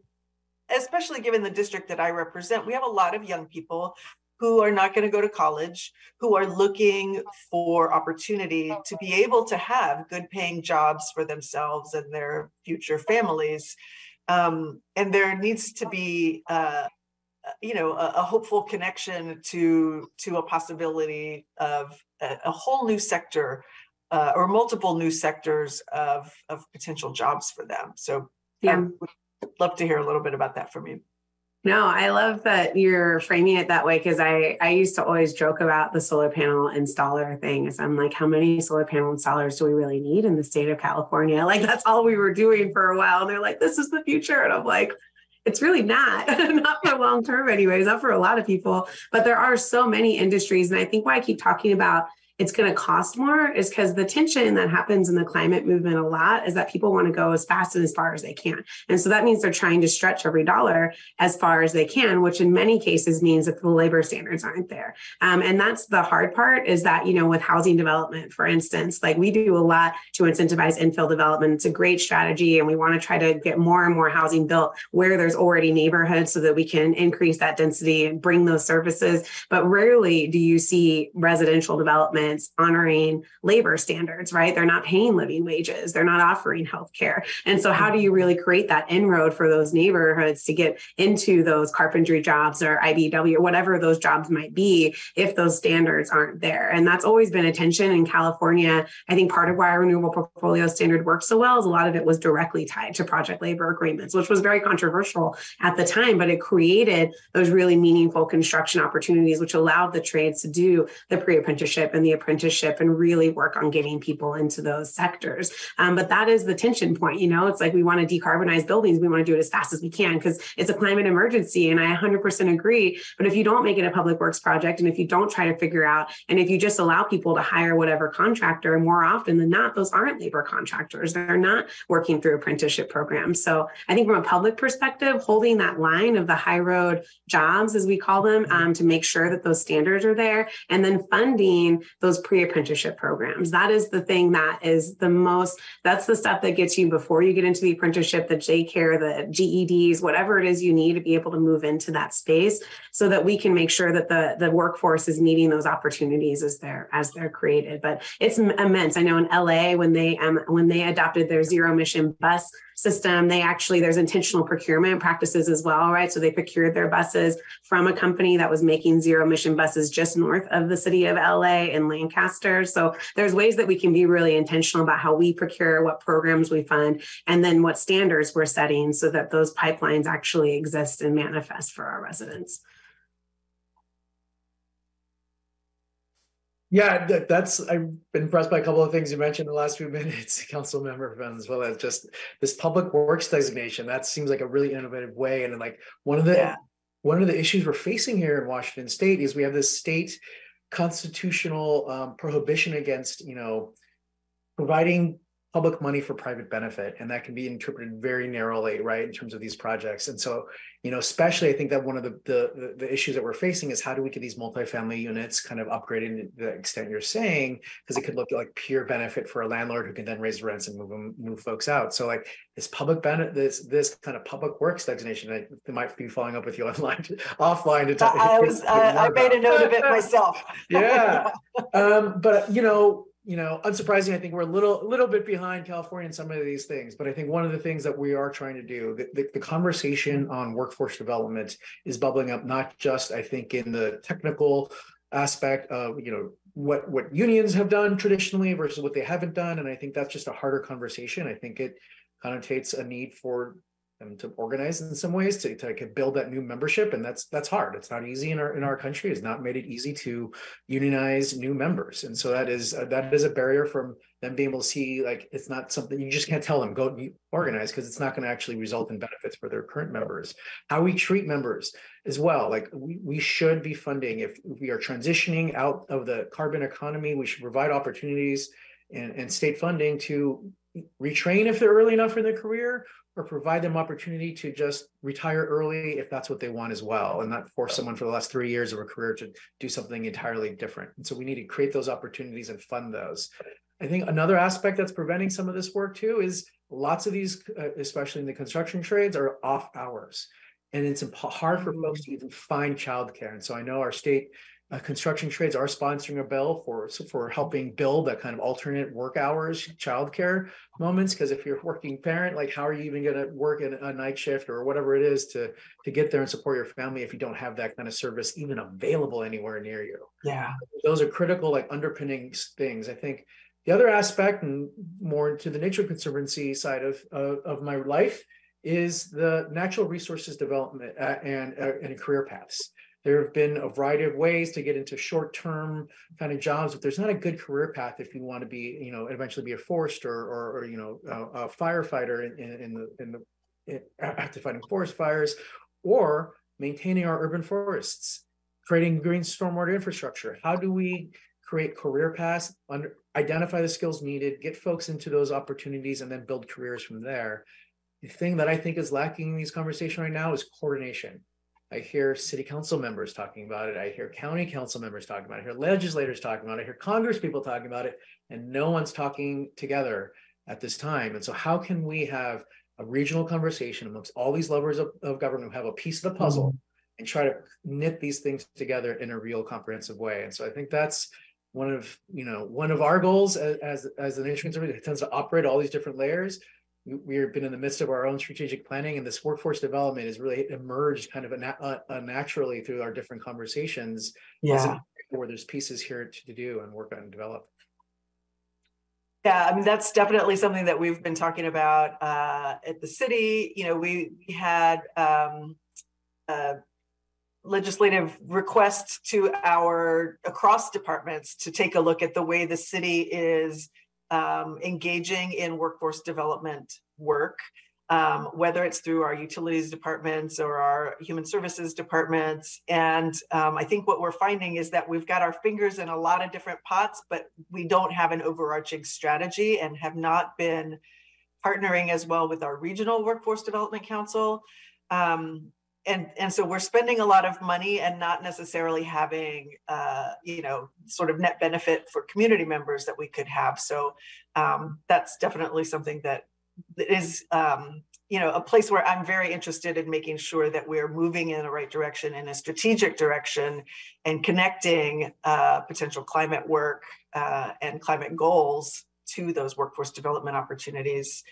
[SPEAKER 1] especially given the district that I represent. We have a lot of young people who are not going to go to college, who are looking for opportunity to be able to have good paying jobs for themselves and their future families. Um, and there needs to be, uh, you know, a, a, hopeful connection to to a possibility of a, a whole new sector uh, or multiple new sectors of of potential jobs for them. So, yeah, I would love to hear a little bit about that from you.
[SPEAKER 2] No, I love that you're framing it that way because I I used to always joke about the solar panel installer thing. I'm like, how many solar panel installers do we really need in the state of California? Like that's all we were doing for a while. And they're like, this is the future, and I'm like, it's really not not for long term anyways not for a lot of people but there are so many industries and i think why i keep talking about it's going to cost more is because the tension that happens in the climate movement a lot is that people want to go as fast and as far as they can. And so that means they're trying to stretch every dollar as far as they can, which in many cases means that the labor standards aren't there. Um, and that's the hard part is that, you know, with housing development, for instance, like we do a lot to incentivize infill development. It's a great strategy. And we want to try to get more and more housing built where there's already neighborhoods so that we can increase that density and bring those services. But rarely do you see residential development honoring labor standards, right? They're not paying living wages, they're not offering health care. And so, how do you really create that inroad for those neighborhoods to get into those carpentry jobs or IBW or whatever those jobs might be if those standards aren't there? And that's always been a tension in California. I think part of why our renewable portfolio standard works so well is a lot of it was directly tied to project labor agreements, which was very controversial at the time, but it created those really meaningful construction opportunities, which allowed the trades to do the pre apprenticeship and the apprenticeship and really work on getting people into those sectors. Um, but that is the tension point. You know, it's like we want to decarbonize buildings. We want to do it as fast as we can because it's a climate emergency. And I 100% agree. But if you don't make it a public works project and if you don't try to figure out, and if you just allow people to hire whatever contractor, more often than not, those aren't labor contractors. They're not working through apprenticeship programs. So I think from a public perspective, holding that line of the high road jobs, as we call them, um, to make sure that those standards are there, and then funding those pre-apprenticeship programs. That is the thing that is the most, that's the stuff that gets you before you get into the apprenticeship, the J-Care, the GEDs, whatever it is you need to be able to move into that space so that we can make sure that the, the workforce is meeting those opportunities as they're as they're created. But it's immense. I know in LA when they um, when they adopted their zero emission bus system. They actually, there's intentional procurement practices as well, right? So they procured their buses from a company that was making zero emission buses just north of the city of LA in Lancaster. So there's ways that we can be really intentional about how we procure, what programs we fund, and then what standards we're setting so that those pipelines actually exist and manifest for our residents.
[SPEAKER 3] Yeah, that, that's I've been impressed by a couple of things you mentioned in the last few minutes, council member as well as just this public works designation. That seems like a really innovative way. And like one of the yeah. one of the issues we're facing here in Washington State is we have this state constitutional um, prohibition against you know providing public money for private benefit and that can be interpreted very narrowly right in terms of these projects. And so you know especially i think that one of the the, the issues that we're facing is how do we get these multifamily units kind of upgraded to the extent you're saying? Because it could look like pure benefit for a landlord who can then raise rents and move them move folks out. So like this public benefit this this kind of public works designation i might be following up with you online offline to talk
[SPEAKER 1] i was I, I made a note of it myself.
[SPEAKER 3] Yeah. Um but you know you know, unsurprising, I think we're a little, a little bit behind California in some of these things. But I think one of the things that we are trying to do, the, the, the, conversation mm-hmm. on workforce development is bubbling up, not just, I think, in the technical aspect of, you know, what what unions have done traditionally versus what they haven't done and i think that's just a harder conversation i think it connotates a need for to organize in some ways to, to build that new membership and that's that's hard. It's not easy in our in our country. It's not made it easy to unionize new members. And so that is uh, that is a barrier from them being able to see like it's not something you just can't tell them go organize because it's not going to actually result in benefits for their current members. How we treat members as well like we, we should be funding if we are transitioning out of the carbon economy we should provide opportunities and, and state funding to retrain if they're early enough in their career or provide them opportunity to just retire early if that's what they want as well and not force someone for the last three years of a career to do something entirely different. And so we need to create those opportunities and fund those. I think another aspect that's preventing some of this work too is lots of these uh, especially in the construction trades are off hours and it's hard for folks to even find childcare. And so i know our state uh, construction trades are sponsoring a bill for for helping build that kind of alternate work hours childcare moments because if you're a working parent like how are you even going to work in a night shift or whatever it is to to get there and support your family if you don't have that kind of service even available anywhere near you?
[SPEAKER 1] Yeah.
[SPEAKER 3] Those are critical like underpinning things. I think the other aspect and more to the nature conservancy side of of, of my life is the natural resources development uh, and uh, and career paths there have been a variety of ways to get into short-term kind of jobs, but there's not a good career path if you want to be, you know, eventually be a forester or, or you know, a, a firefighter in, in, in, the in the in, after fighting forest fires, or maintaining our urban forests, creating green stormwater infrastructure. How do we create career paths, under, identify the skills needed, get folks into those opportunities, and then build careers from there? The thing that I think is lacking in these conversations right now is coordination I hear city council members talking about it. I hear county council members talking about it. I hear legislators talking about it. I hear Congress people talking about it, and no one's talking together at this time. And so, how can we have a regional conversation amongst all these levels of, of government who have a piece of the puzzle mm-hmm. and try to knit these things together in a real comprehensive way? And so, I think that's one of you know one of our goals as as, as company that tends to operate all these different layers we've been in the midst of our own strategic planning and this workforce development has really emerged kind of a naturally through our different conversations.
[SPEAKER 1] Yeah.
[SPEAKER 3] where there's pieces here to do and work on and develop?
[SPEAKER 1] Yeah i mean that's definitely something that we've been talking about uh, at the city. You know we, we had um, legislative request to our across departments to take a look at the way the city is um, engaging in workforce development work, um, whether it's through our utilities departments or our human services departments. And um, I think what we're finding is that we've got our fingers in a lot of different pots, but we don't have an overarching strategy and have not been partnering as well with our regional workforce development council. Um, and and so we're spending a lot of money and not necessarily having uh, you know sort of net benefit for community members that we could have. So um, that's definitely something that is um, you know a place where i'm very interested in making sure that we're moving in the right direction in a strategic direction and connecting uh, potential climate work uh, and climate goals to those workforce development opportunities.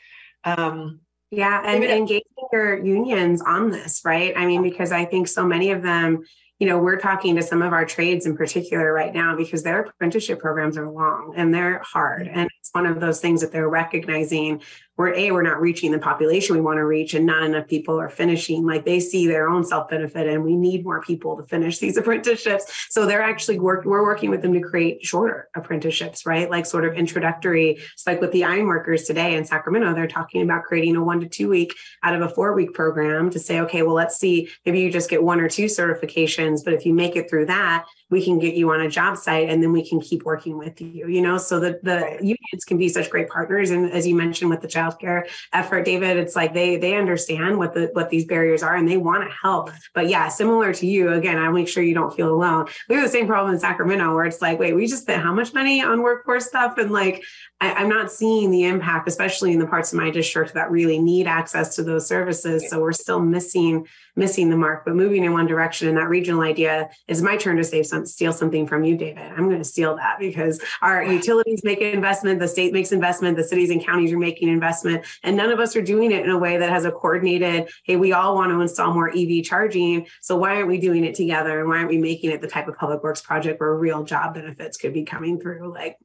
[SPEAKER 1] Um,
[SPEAKER 2] yeah, and engaging your unions on this, right? I mean, because I think so many of them, you know, we're talking to some of our trades in particular right now because their apprenticeship programs are long and they're hard. And it's one of those things that they're recognizing we're a we're not reaching the population we want to reach and not enough people are finishing. Like they see their own self benefit and we need more people to finish these apprenticeships. So they're actually work we're working with them to create shorter apprenticeships right? Like sort of introductory it's like with the iron workers today in sacramento they're talking about creating a one to two week out of a four week program to say okay well let's see maybe you just get one or two certifications but if you make it through that we can get you on a job site and then we can keep working with you you know? So the the right. unions can be such great partners. And as you mentioned with the childcare effort david it's like they they understand what the what these barriers are and they want to help but yeah similar to you again i make sure you don't feel alone. We have the same problem in sacramento where it's like wait we just spent how much money on workforce stuff? And like I, am not seeing the impact especially in the parts of my district that really need access to those services. So we're still missing missing the mark but moving in one direction and that regional idea is my turn to save some steal something from you, David. I'm going to steal that because our utilities make an investment, the state makes investment, the cities and counties are making investment, and none of us are doing it in a way that has a coordinated, hey, we all want to install more EV charging. So why aren't we doing it together? And why aren't we making it the type of public works project where real job benefits could be coming through? Like,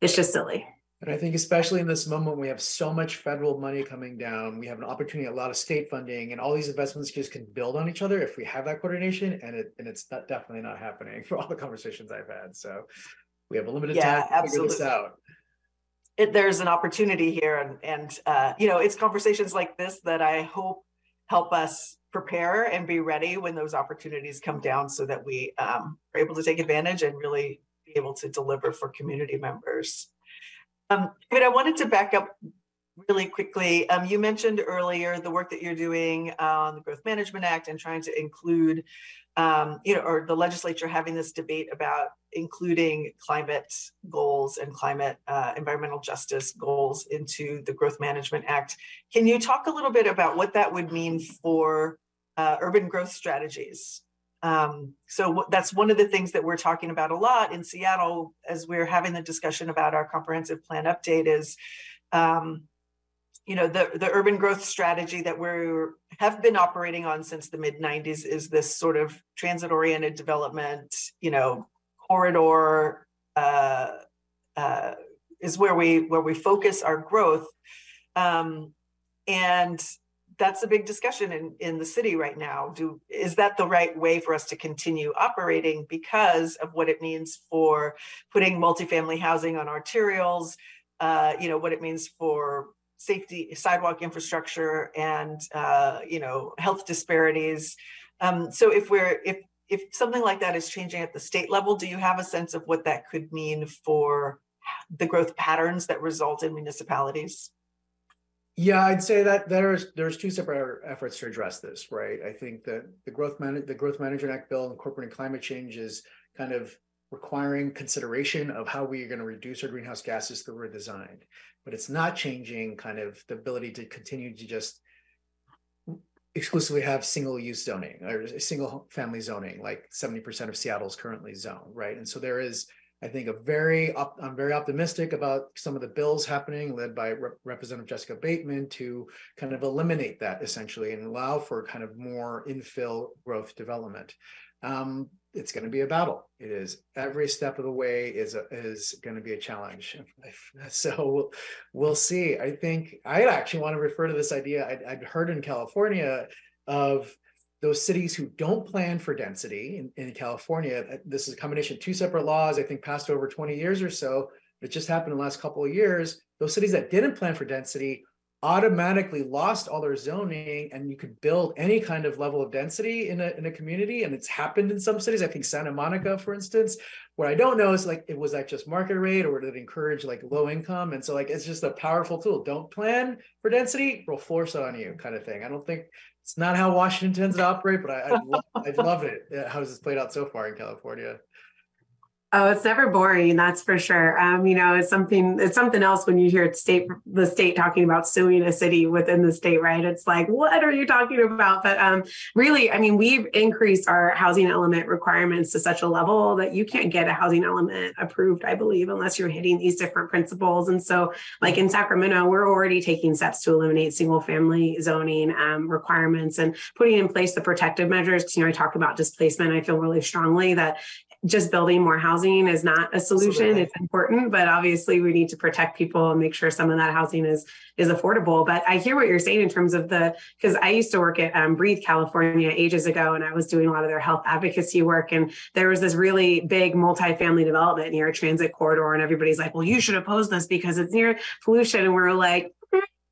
[SPEAKER 2] it's just silly.
[SPEAKER 3] And I think especially in this moment, we have so much federal money coming down. We have an opportunity, a lot of state funding, and all these investments just can build on each other if we have that coordination. And it and it's not, definitely not happening for all the conversations I've had. So we have a limited
[SPEAKER 1] yeah,
[SPEAKER 3] time to
[SPEAKER 1] absolutely.
[SPEAKER 3] figure this out.
[SPEAKER 1] It, there's an opportunity here, and and uh, you know, it's conversations like this that I hope help us prepare and be ready when those opportunities come down, so that we um, are able to take advantage and really be able to deliver for community members. Um, but I wanted to back up really quickly. Um, you mentioned earlier the work that you're doing on the Growth Management Act and trying to include, um, you know, or the legislature having this debate about including climate goals and climate uh, environmental justice goals into the Growth Management Act. Can you talk a little bit about what that would mean for uh, urban growth strategies? Um, so that's one of the things that we're talking about a lot in Seattle as we're having the discussion about our comprehensive plan update is, um, you know, the, the urban growth strategy that we have been operating on since the mid 90s is this sort of transit oriented development, you know, corridor uh, uh, is where we where we focus our growth. Um, and that's a big discussion in, in the city right now. Do is that the right way for us to continue operating because of what it means for putting multifamily housing on arterials, uh, you know, what it means for safety, sidewalk infrastructure, and uh, you know, health disparities. Um, so if we're if if something like that is changing at the state level, do you have a sense of what that could mean for the growth patterns that result in municipalities?
[SPEAKER 3] Yeah, I'd say that there's there's two separate efforts to address this, right? I think that the growth man the Growth Management Act bill incorporating climate change is kind of requiring consideration of how we are going to reduce our greenhouse gases through our design, but it's not changing kind of the ability to continue to just exclusively have single use zoning or single family zoning, like 70% of Seattle is currently zoned, right? And so there is I think a very op- I'm very optimistic about some of the bills happening led by Rep- Representative Jessica Bateman to kind of eliminate that essentially and allow for kind of more infill growth development. Um, it's going to be a battle. It is every step of the way is a, is going to be a challenge. So we'll, we'll see. I think I actually want to refer to this idea I'd, I'd heard in California of those cities who don't plan for density in, in California, uh, this is a combination of two separate laws, I think passed over 20 years or so. It just happened in the last couple of years. Those cities that didn't plan for density automatically lost all their zoning and you could build any kind of level of density in a, in a community. And it's happened in some cities. I think Santa Monica, for instance, what I don't know is like, it was that just market rate or did it encourage like low income? And so like, it's just a powerful tool. Don't plan for density, we'll force it on you kind of thing. I don't think it's not how Washington tends to operate, but I, I, love, I love it. Uh, how has this played out so far in California?
[SPEAKER 2] Oh, it's never boring, that's for sure. Um, you know, it's something it's something else when you hear state the state talking about suing a city within the state, right? It's like, what are you talking about? But um, really, I mean, we've increased our housing element requirements to such a level that you can't get a housing element approved, I believe, unless you're hitting these different principles. And so, like in Sacramento, we're already taking steps to eliminate single family zoning um, requirements and putting in place the protective measures. You know, I talk about displacement. I feel really strongly that just building more housing is not a solution. It's important, but obviously we need to protect people and make sure some of that housing is is affordable. But I hear what you're saying in terms of the because I used to work at um, Breathe California ages ago, and I was doing a lot of their health advocacy work. And there was this really big multi-family development near a transit corridor, and everybody's like, "Well, you should oppose this because it's near pollution." And we're like,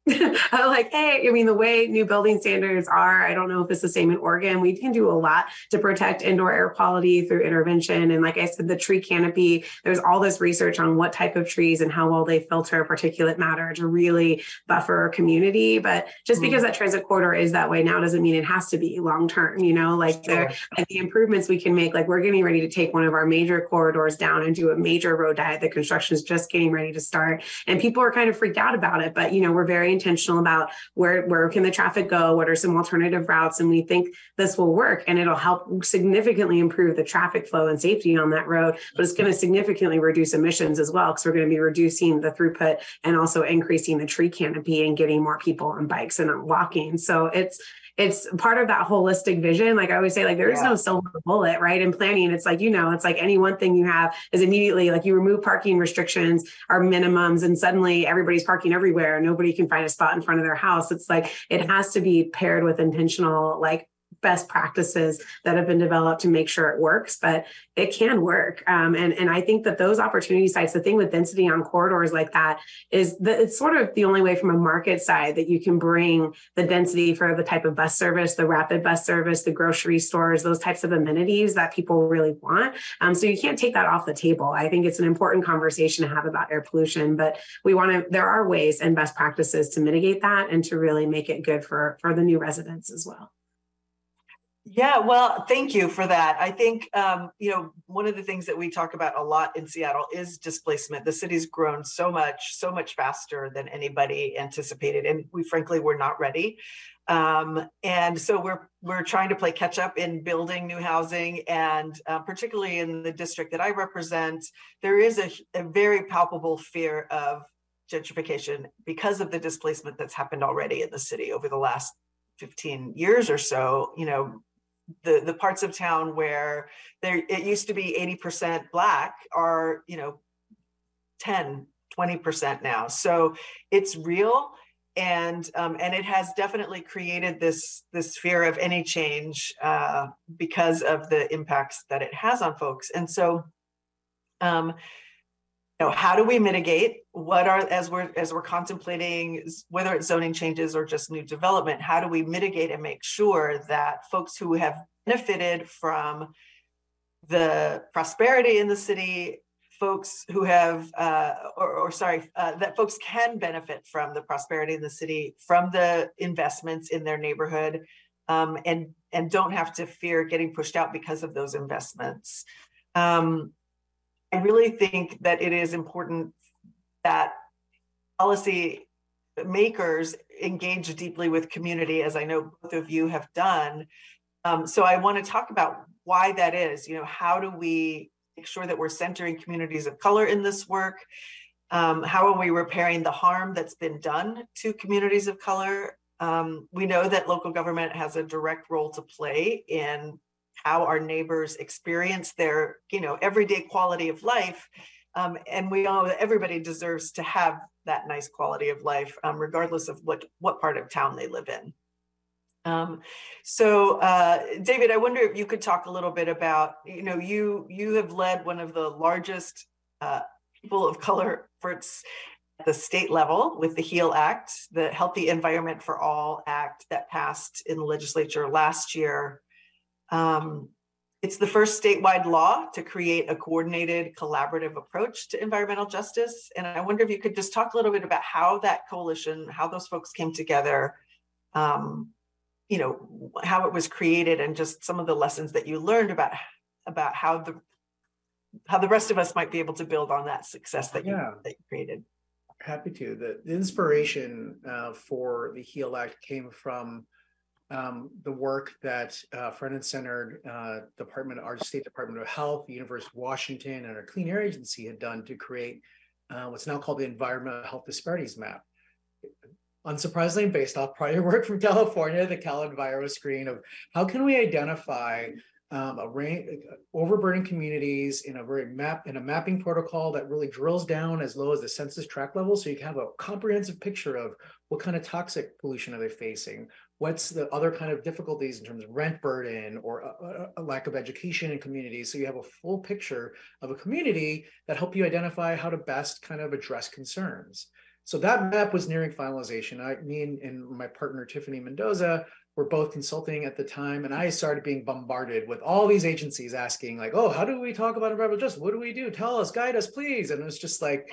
[SPEAKER 2] I'm like, hey, I mean, the way new building standards are, I don't know if it's the same in Oregon. We can do a lot to protect indoor air quality through intervention. And like I said, the tree canopy, there's all this research on what type of trees and how well they filter particulate matter to really buffer a community. But just because mm. that transit corridor is that way now doesn't mean it has to be long term, you know, like, sure. like the improvements we can make, like we're getting ready to take one of our major corridors down and do a major road diet. The construction is just getting ready to start. And people are kind of freaked out about it, but you know, we're very intentional about where where can the traffic go, what are some alternative routes, and we think this will work and it'll help significantly improve the traffic flow and safety on that road. But it's going to significantly reduce emissions as well because we're going to be reducing the throughput and also increasing the tree canopy and getting more people on bikes and walking. So it's it's part of that holistic vision. Like I always say, like there is yeah. no silver bullet, right? In planning, it's like, you know, it's like any one thing you have is immediately like you remove parking restrictions or minimums and suddenly everybody's parking everywhere. Nobody can find a spot in front of their house. It's like it has to be paired with intentional like best practices that have been developed to make sure it works, but it can work. Um, and, and I think that those opportunity sites, the thing with density on corridors like that is that it's sort of the only way from a market side that you can bring the density for the type of bus service, the rapid bus service, the grocery stores, those types of amenities that people really want. Um, so you can't take that off the table. I think it's an important conversation to have about air pollution, but we want to, there are ways and best practices to mitigate that and to really make it good for, for the new residents as well.
[SPEAKER 1] Yeah, well, thank you for that. I think, um, you know, one of the things that we talk about a lot in Seattle is displacement. The city's grown so much, so much faster than anybody anticipated. And we frankly were not ready. Um, and so we're we're trying to play catch up in building new housing, and uh, particularly in the district that I represent, there is a, a very palpable fear of gentrification because of the displacement that's happened already in the city over the last 15 years or so. You know, the the parts of town where there it used to be 80% black are you know 10 20% now. So it's real and um, and it has definitely created this this fear of any change uh, because of the impacts that it has on folks. And so um, know how do we mitigate? What are as we're as we're contemplating whether it's zoning changes or just new development how do we mitigate and make sure that folks who have benefited from the prosperity in the city folks who have uh, or, or, sorry uh, that folks can benefit from the prosperity in the city from the investments in their neighborhood um, and and don't have to fear getting pushed out because of those investments. Um, I really think that it is important that policy makers engage deeply with community, as I know both of you have done. Um, so I want to talk about why that is. You know, how do we make sure that we're centering communities of color in this work? Um, how are we repairing the harm that's been done to communities of color? Um, we know that local government has a direct role to play in how our neighbors experience their you know everyday quality of life um, and we that everybody deserves to have that nice quality of life um, regardless of what what part of town they live in. Um, so uh, david i wonder if you could talk a little bit about you know you you have led one of the largest uh, people of color efforts at the state level with the HEAL Act the healthy environment for all act that passed in the legislature last year um, it's the first statewide law to create a coordinated collaborative approach to environmental justice. And I wonder if you could just talk a little bit about how that coalition, how those folks came together, um, you know, how it was created and just some of the lessons that you learned about about how the how the rest of us might be able to build on that success that you, yeah. that you created.
[SPEAKER 3] Happy to. The, the inspiration uh, for the HEAL Act came from um, the work that uh, Front and Centered uh, Department, our State Department of Health, the University of Washington, and our Clean Air Agency had done to create uh, what's now called the Environmental Health Disparities Map. Unsurprisingly, based off prior work from California, the CalEnviroScreen of how can we identify um, a range overburdened communities in a very map in a mapping protocol that really drills down as low as the census tract level so you can have a comprehensive picture of what kind of toxic pollution are they facing what's the other kind of difficulties in terms of rent burden or a, a, lack of education in communities? So you have a full picture of a community that help you identify how to best kind of address concerns. So that map was nearing finalization. I me and, and my partner tiffany mendoza were both consulting at the time and i started being bombarded with all these agencies asking like oh how do we talk about environmental justice? What do we do? Tell us guide us please. And it was just like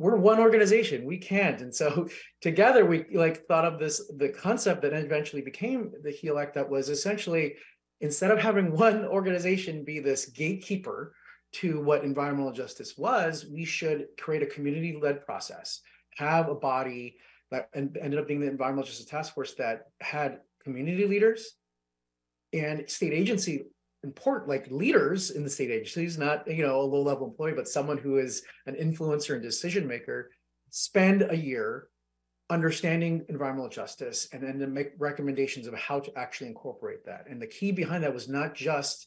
[SPEAKER 3] we're one organization. We can't. And so together we like thought of this the concept that eventually became the HEAL Act that was essentially instead of having one organization be this gatekeeper to what environmental justice was we should create a community led process have a body that ended up being the Environmental Justice Task Force that had community leaders and state agency important like leaders in the state agencies, not you know a low level employee, but someone who is an influencer and decision maker, spend a year understanding environmental justice and then to make recommendations of how to actually incorporate that. And the key behind that was not just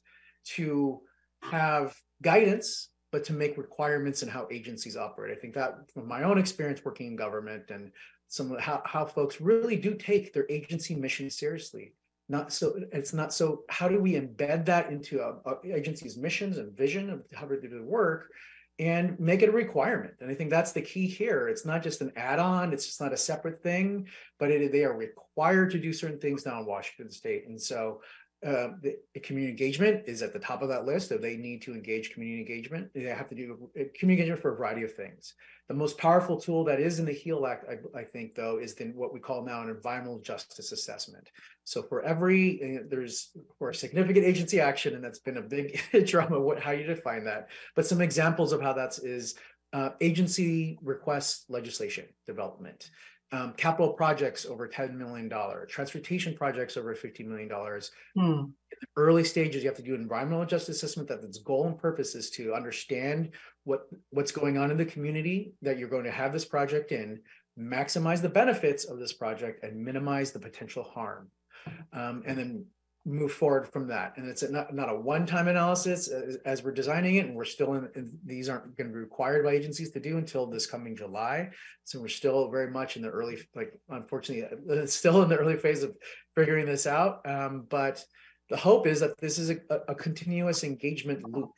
[SPEAKER 3] to have guidance, but to make requirements and how agencies operate. I think that from my own experience working in government and some of how, how folks really do take their agency mission seriously. Not so it's not so how do we embed that into a, a agency's missions and vision of how to do the work and make it a requirement. And I think that's the key here. It's not just an add-on, it's just not a separate thing, but it, they are required to do certain things now in Washington state. And so uh, the, the, community engagement is at the top of that list. If they need to engage community engagement, they have to do uh, community engagement for a variety of things. The most powerful tool that is in the HEAL Act, I, I think, though, is then what we call now an environmental justice assessment. So for every, uh, there's for significant agency action, and that's been a big drama, what how you define that. But some examples of how that's is uh, agency request legislation development um, capital projects over $10 million, transportation projects over $50 million. Hmm. early stages, you have to do an environmental justice assessment that its goal and purpose is to understand what, what's going on in the community that you're going to have this project in, maximize the benefits of this project and minimize the potential harm. Um, and then move forward from that. And it's not, not a one-time analysis as, as, we're designing it. And we're still in, in these aren't going to be required by agencies to do until this coming July. So we're still very much in the early, like, unfortunately, it's still in the early phase of figuring this out. Um, but the hope is that this is a, a continuous engagement loop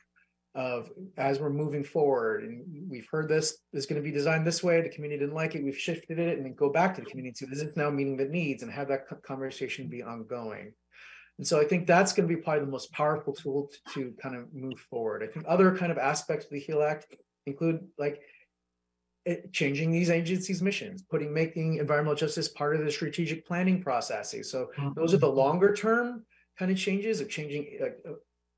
[SPEAKER 3] of as we're moving forward and we've heard this is going to be designed this way the community didn't like it we've shifted it and then go back to the community say this is now meeting the needs and have that conversation be ongoing and so I think that's going to be probably the most powerful tool to, to kind of move forward. I think other kind of aspects of the HEAL Act include like it, changing these agencies' missions, putting making environmental justice part of the strategic planning processes. So mm-hmm. those are the longer term kind of changes of changing uh,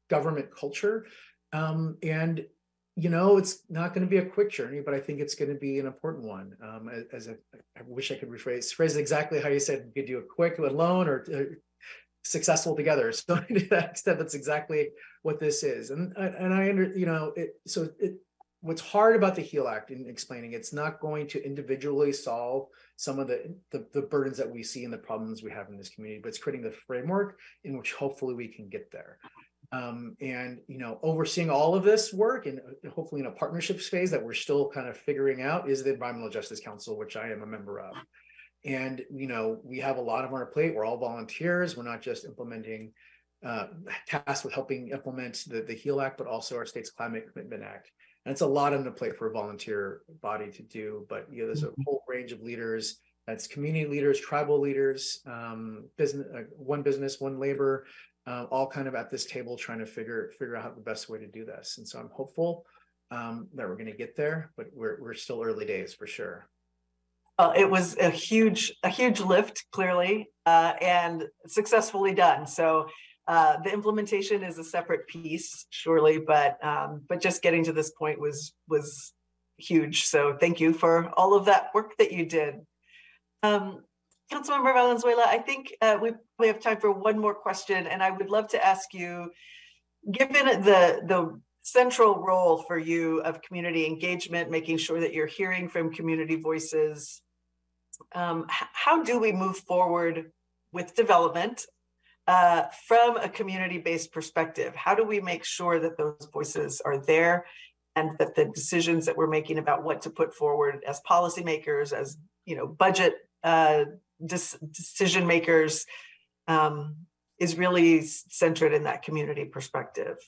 [SPEAKER 3] government culture. Um, and you know, it's not going to be a quick journey, but I think it's going to be an important one. Um, as, a, I wish I could rephrase phrase exactly how you said you could do a quick alone or, or successful together. So to that extent, that's exactly what this is. And and I under you know it. So it what's hard about the HEAL Act in explaining it's not going to individually solve some of the, the, the burdens that we see and the problems we have in this community, but it's creating the framework in which hopefully we can get there. Um, and you know, overseeing all of this work and uh, hopefully in a partnerships phase that we're still kind of figuring out is the Environmental Justice Council, which I am a member of. And, you know, we have a lot of on our plate. We're all volunteers. We're not just implementing uh, tasks with helping implement the, the HEAL Act, but also our state's Climate Commitment Act. And it's a lot on the plate for a volunteer body to do. But, you know, there's a mm-hmm. whole range of leaders. That's community leaders, tribal leaders, um, business, uh, one business, one labor, uh, all kind of at this table trying to figure figure out the best way to do this. And so I'm hopeful um, that we're going to get there, but we're we're still early days for sure.
[SPEAKER 1] Uh, it was a huge, a huge lift, clearly, uh, and successfully done. So uh, the implementation is a separate piece, surely, but um, but just getting to this point was was huge. So thank you for all of that work that you did. Um, Councilmember Valenzuela, I think uh, we probably have time for one more question, and I would love to ask you, given the the central role for you of community engagement, making sure that you're hearing from community voices, um, how do we move forward with development uh, from a community-based perspective? How do we make sure that those voices are there and that the decisions that we're making about what to put forward as policymakers, as you know, budget uh, decision makers, um, is really centered in that community perspective?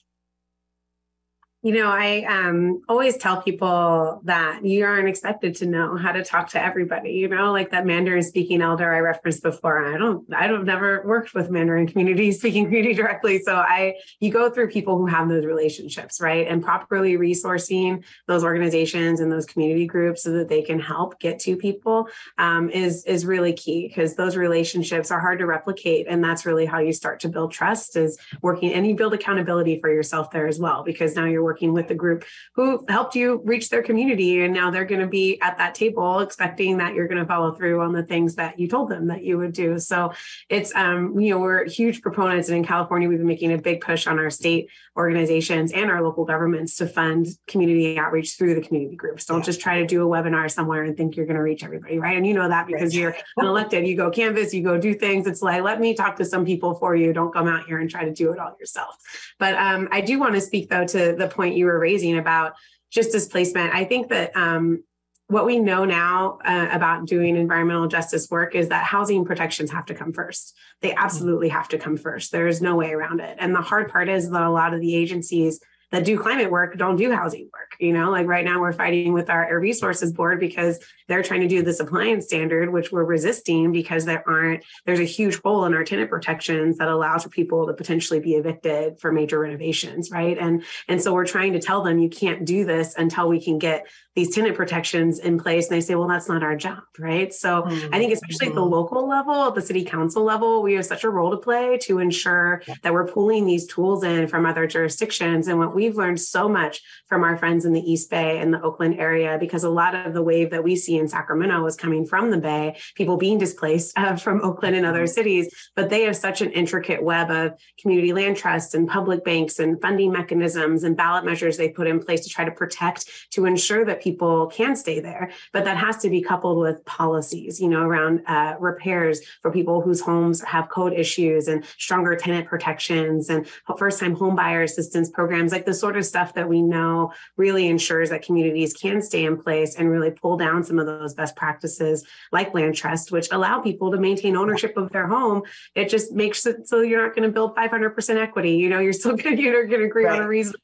[SPEAKER 2] You know, I um, always tell people that you aren't expected to know how to talk to everybody. You know, like that Mandarin speaking elder I referenced before. I don't, I don't never worked with Mandarin community speaking community directly. So I, you go through people who have those relationships, right, and properly resourcing those organizations and those community groups so that they can help get to people um, is is really key because those relationships are hard to replicate, and that's really how you start to build trust is working and you build accountability for yourself there as well because now you're working with the group who helped you reach their community. And now they're going to be at that table expecting that you're going to follow through on the things that you told them that you would do. So it's, um, you know, we're huge proponents. And in California, we've been making a big push on our state organizations and our local governments to fund community outreach through the community groups. Don't yeah. just try to do a webinar somewhere and think you're going to reach everybody, right? And you know that because right. you're elected, you go canvas, you go do things. It's like, let me talk to some people for you. Don't come out here and try to do it all yourself. But um, I do want to speak though to the point you were raising about just displacement. I think that um, what we know now uh, about doing environmental justice work is that housing protections have to come first. They absolutely have to come first. There is no way around it. And the hard part is that a lot of the agencies that do climate work don't do housing work. You know, like right now we're fighting with our air resources board because they're trying to do this appliance standard, which we're resisting because there aren't, there's a huge hole in our tenant protections that allows for people to potentially be evicted for major renovations, right? And and so we're trying to tell them you can't do this until we can get these tenant protections in place. And they say, well, that's not our job, right? So mm-hmm. I think especially at the mm-hmm. local level, at the city council level, we have such a role to play to ensure that we're pulling these tools in from other jurisdictions. And what we've learned so much from our friends in the East Bay and the Oakland area, because a lot of the wave that we see in Sacramento is coming from the Bay, people being displaced uh, from Oakland and other mm-hmm. cities, but they have such an intricate web of community land trusts and public banks and funding mechanisms and ballot measures they put in place to try to protect, to ensure that people can stay there. But that has to be coupled with policies, you know, around uh, repairs for people whose homes have code issues and stronger tenant protections and first time home buyer assistance programs, like the sort of stuff that we know really ensures that communities can stay in place and really pull down some of those best practices like land trust, which allow people to maintain ownership of their home. It just makes it so you're not going to build 500% equity. You know, you're still going to, you're going to agree right. on a reasonable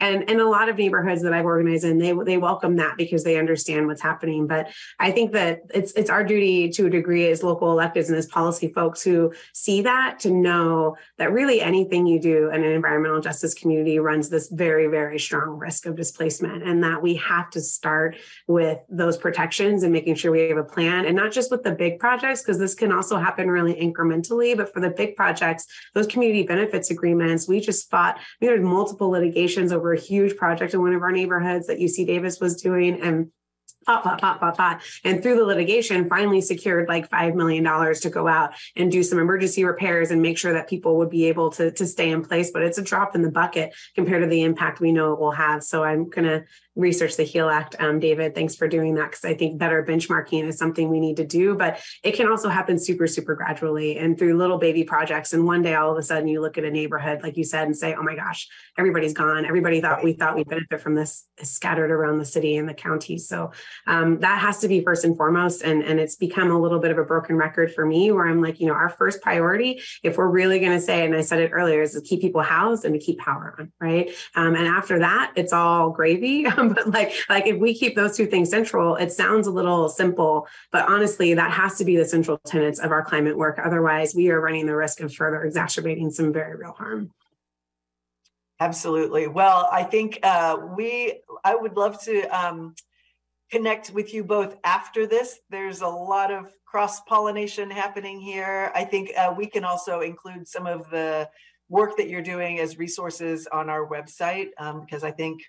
[SPEAKER 2] and in a lot of neighborhoods that I've organized in, they they welcome that because they understand what's happening. But I think that it's it's our duty to a degree as local electeds and as policy folks who see that to know that really anything you do in an environmental justice community runs this very very strong risk of displacement, and that we have to start with those protections and making sure we have a plan, and not just with the big projects because this can also happen really incrementally. But for the big projects, those community benefits agreements, we just fought. We had multiple litigations over a huge project in one of our neighborhoods that UC Davis was doing. And pop, pop, pop, pop, pop. And through the litigation, finally secured like $5 million to go out and do some emergency repairs and make sure that people would be able to, to stay in place. But it's a drop in the bucket compared to the impact we know it will have. So I'm going to research the HEAL Act. Um, David, thanks for doing that because I think better benchmarking is something we need to do, but it can also happen super, super gradually and through little baby projects. And one day, all of a sudden, you look at a neighborhood, like you said, and say, oh my gosh, everybody's gone. Everybody thought we thought we'd benefit from this scattered around the city and the county. So um, that has to be first and foremost. And, and it's become a little bit of a broken record for me where I'm like, you know, our first priority, if we're really going to say, and I said it earlier, is to keep people housed and to keep power on, right? Um, and after that, it's all gravy. but like, like if we keep those two things central, it sounds a little simple, but honestly, that has to be the central tenets of our climate work. Otherwise, we are running the risk of further exacerbating some very real harm.
[SPEAKER 1] Absolutely. Well, I think uh, we, I would love to um, connect with you both after this. There's a lot of cross pollination happening here. I think uh, we can also include some of the work that you're doing as resources on our website um, because I think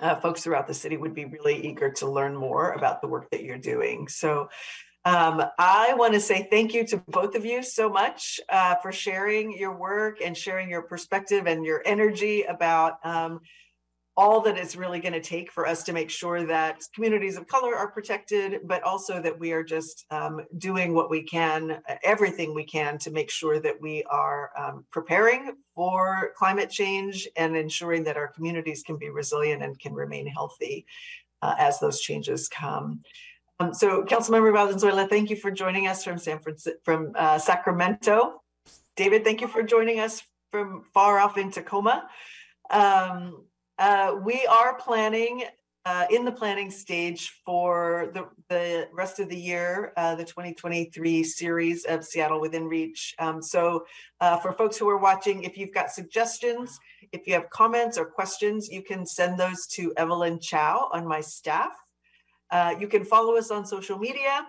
[SPEAKER 1] uh, folks throughout the city would be really eager to learn more about the work that you're doing. So um, I want to say thank you to both of you so much uh, for sharing your work and sharing your perspective and your energy about um, all that it's really going to take for us to make sure that communities of color are protected, but also that we are just um, doing what we can, everything we can to make sure that we are um, preparing for climate change and ensuring that our communities can be resilient and can remain healthy uh, as those changes come. Um, so, Councilmember Valenzuela, thank you for joining us from San Francisco, from uh, Sacramento. David, thank you for joining us from far off in Tacoma. Um, uh, we are planning uh, in the planning stage for the, the rest of the year, uh, the 2023 series of Seattle Within Reach. Um, so uh, for folks who are watching, if you've got suggestions, if you have comments or questions, you can send those to Evelyn Chow on my staff. Uh, you can follow us on social media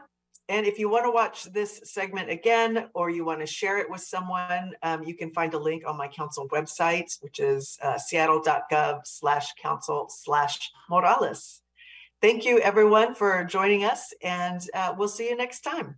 [SPEAKER 1] And if you want to watch this segment again, or you want to share it with someone, um, you can find a link on my council website, which is uh, seattle.gov slash council slash Morales. Thank you, everyone, for joining us, and uh, we'll see you next time.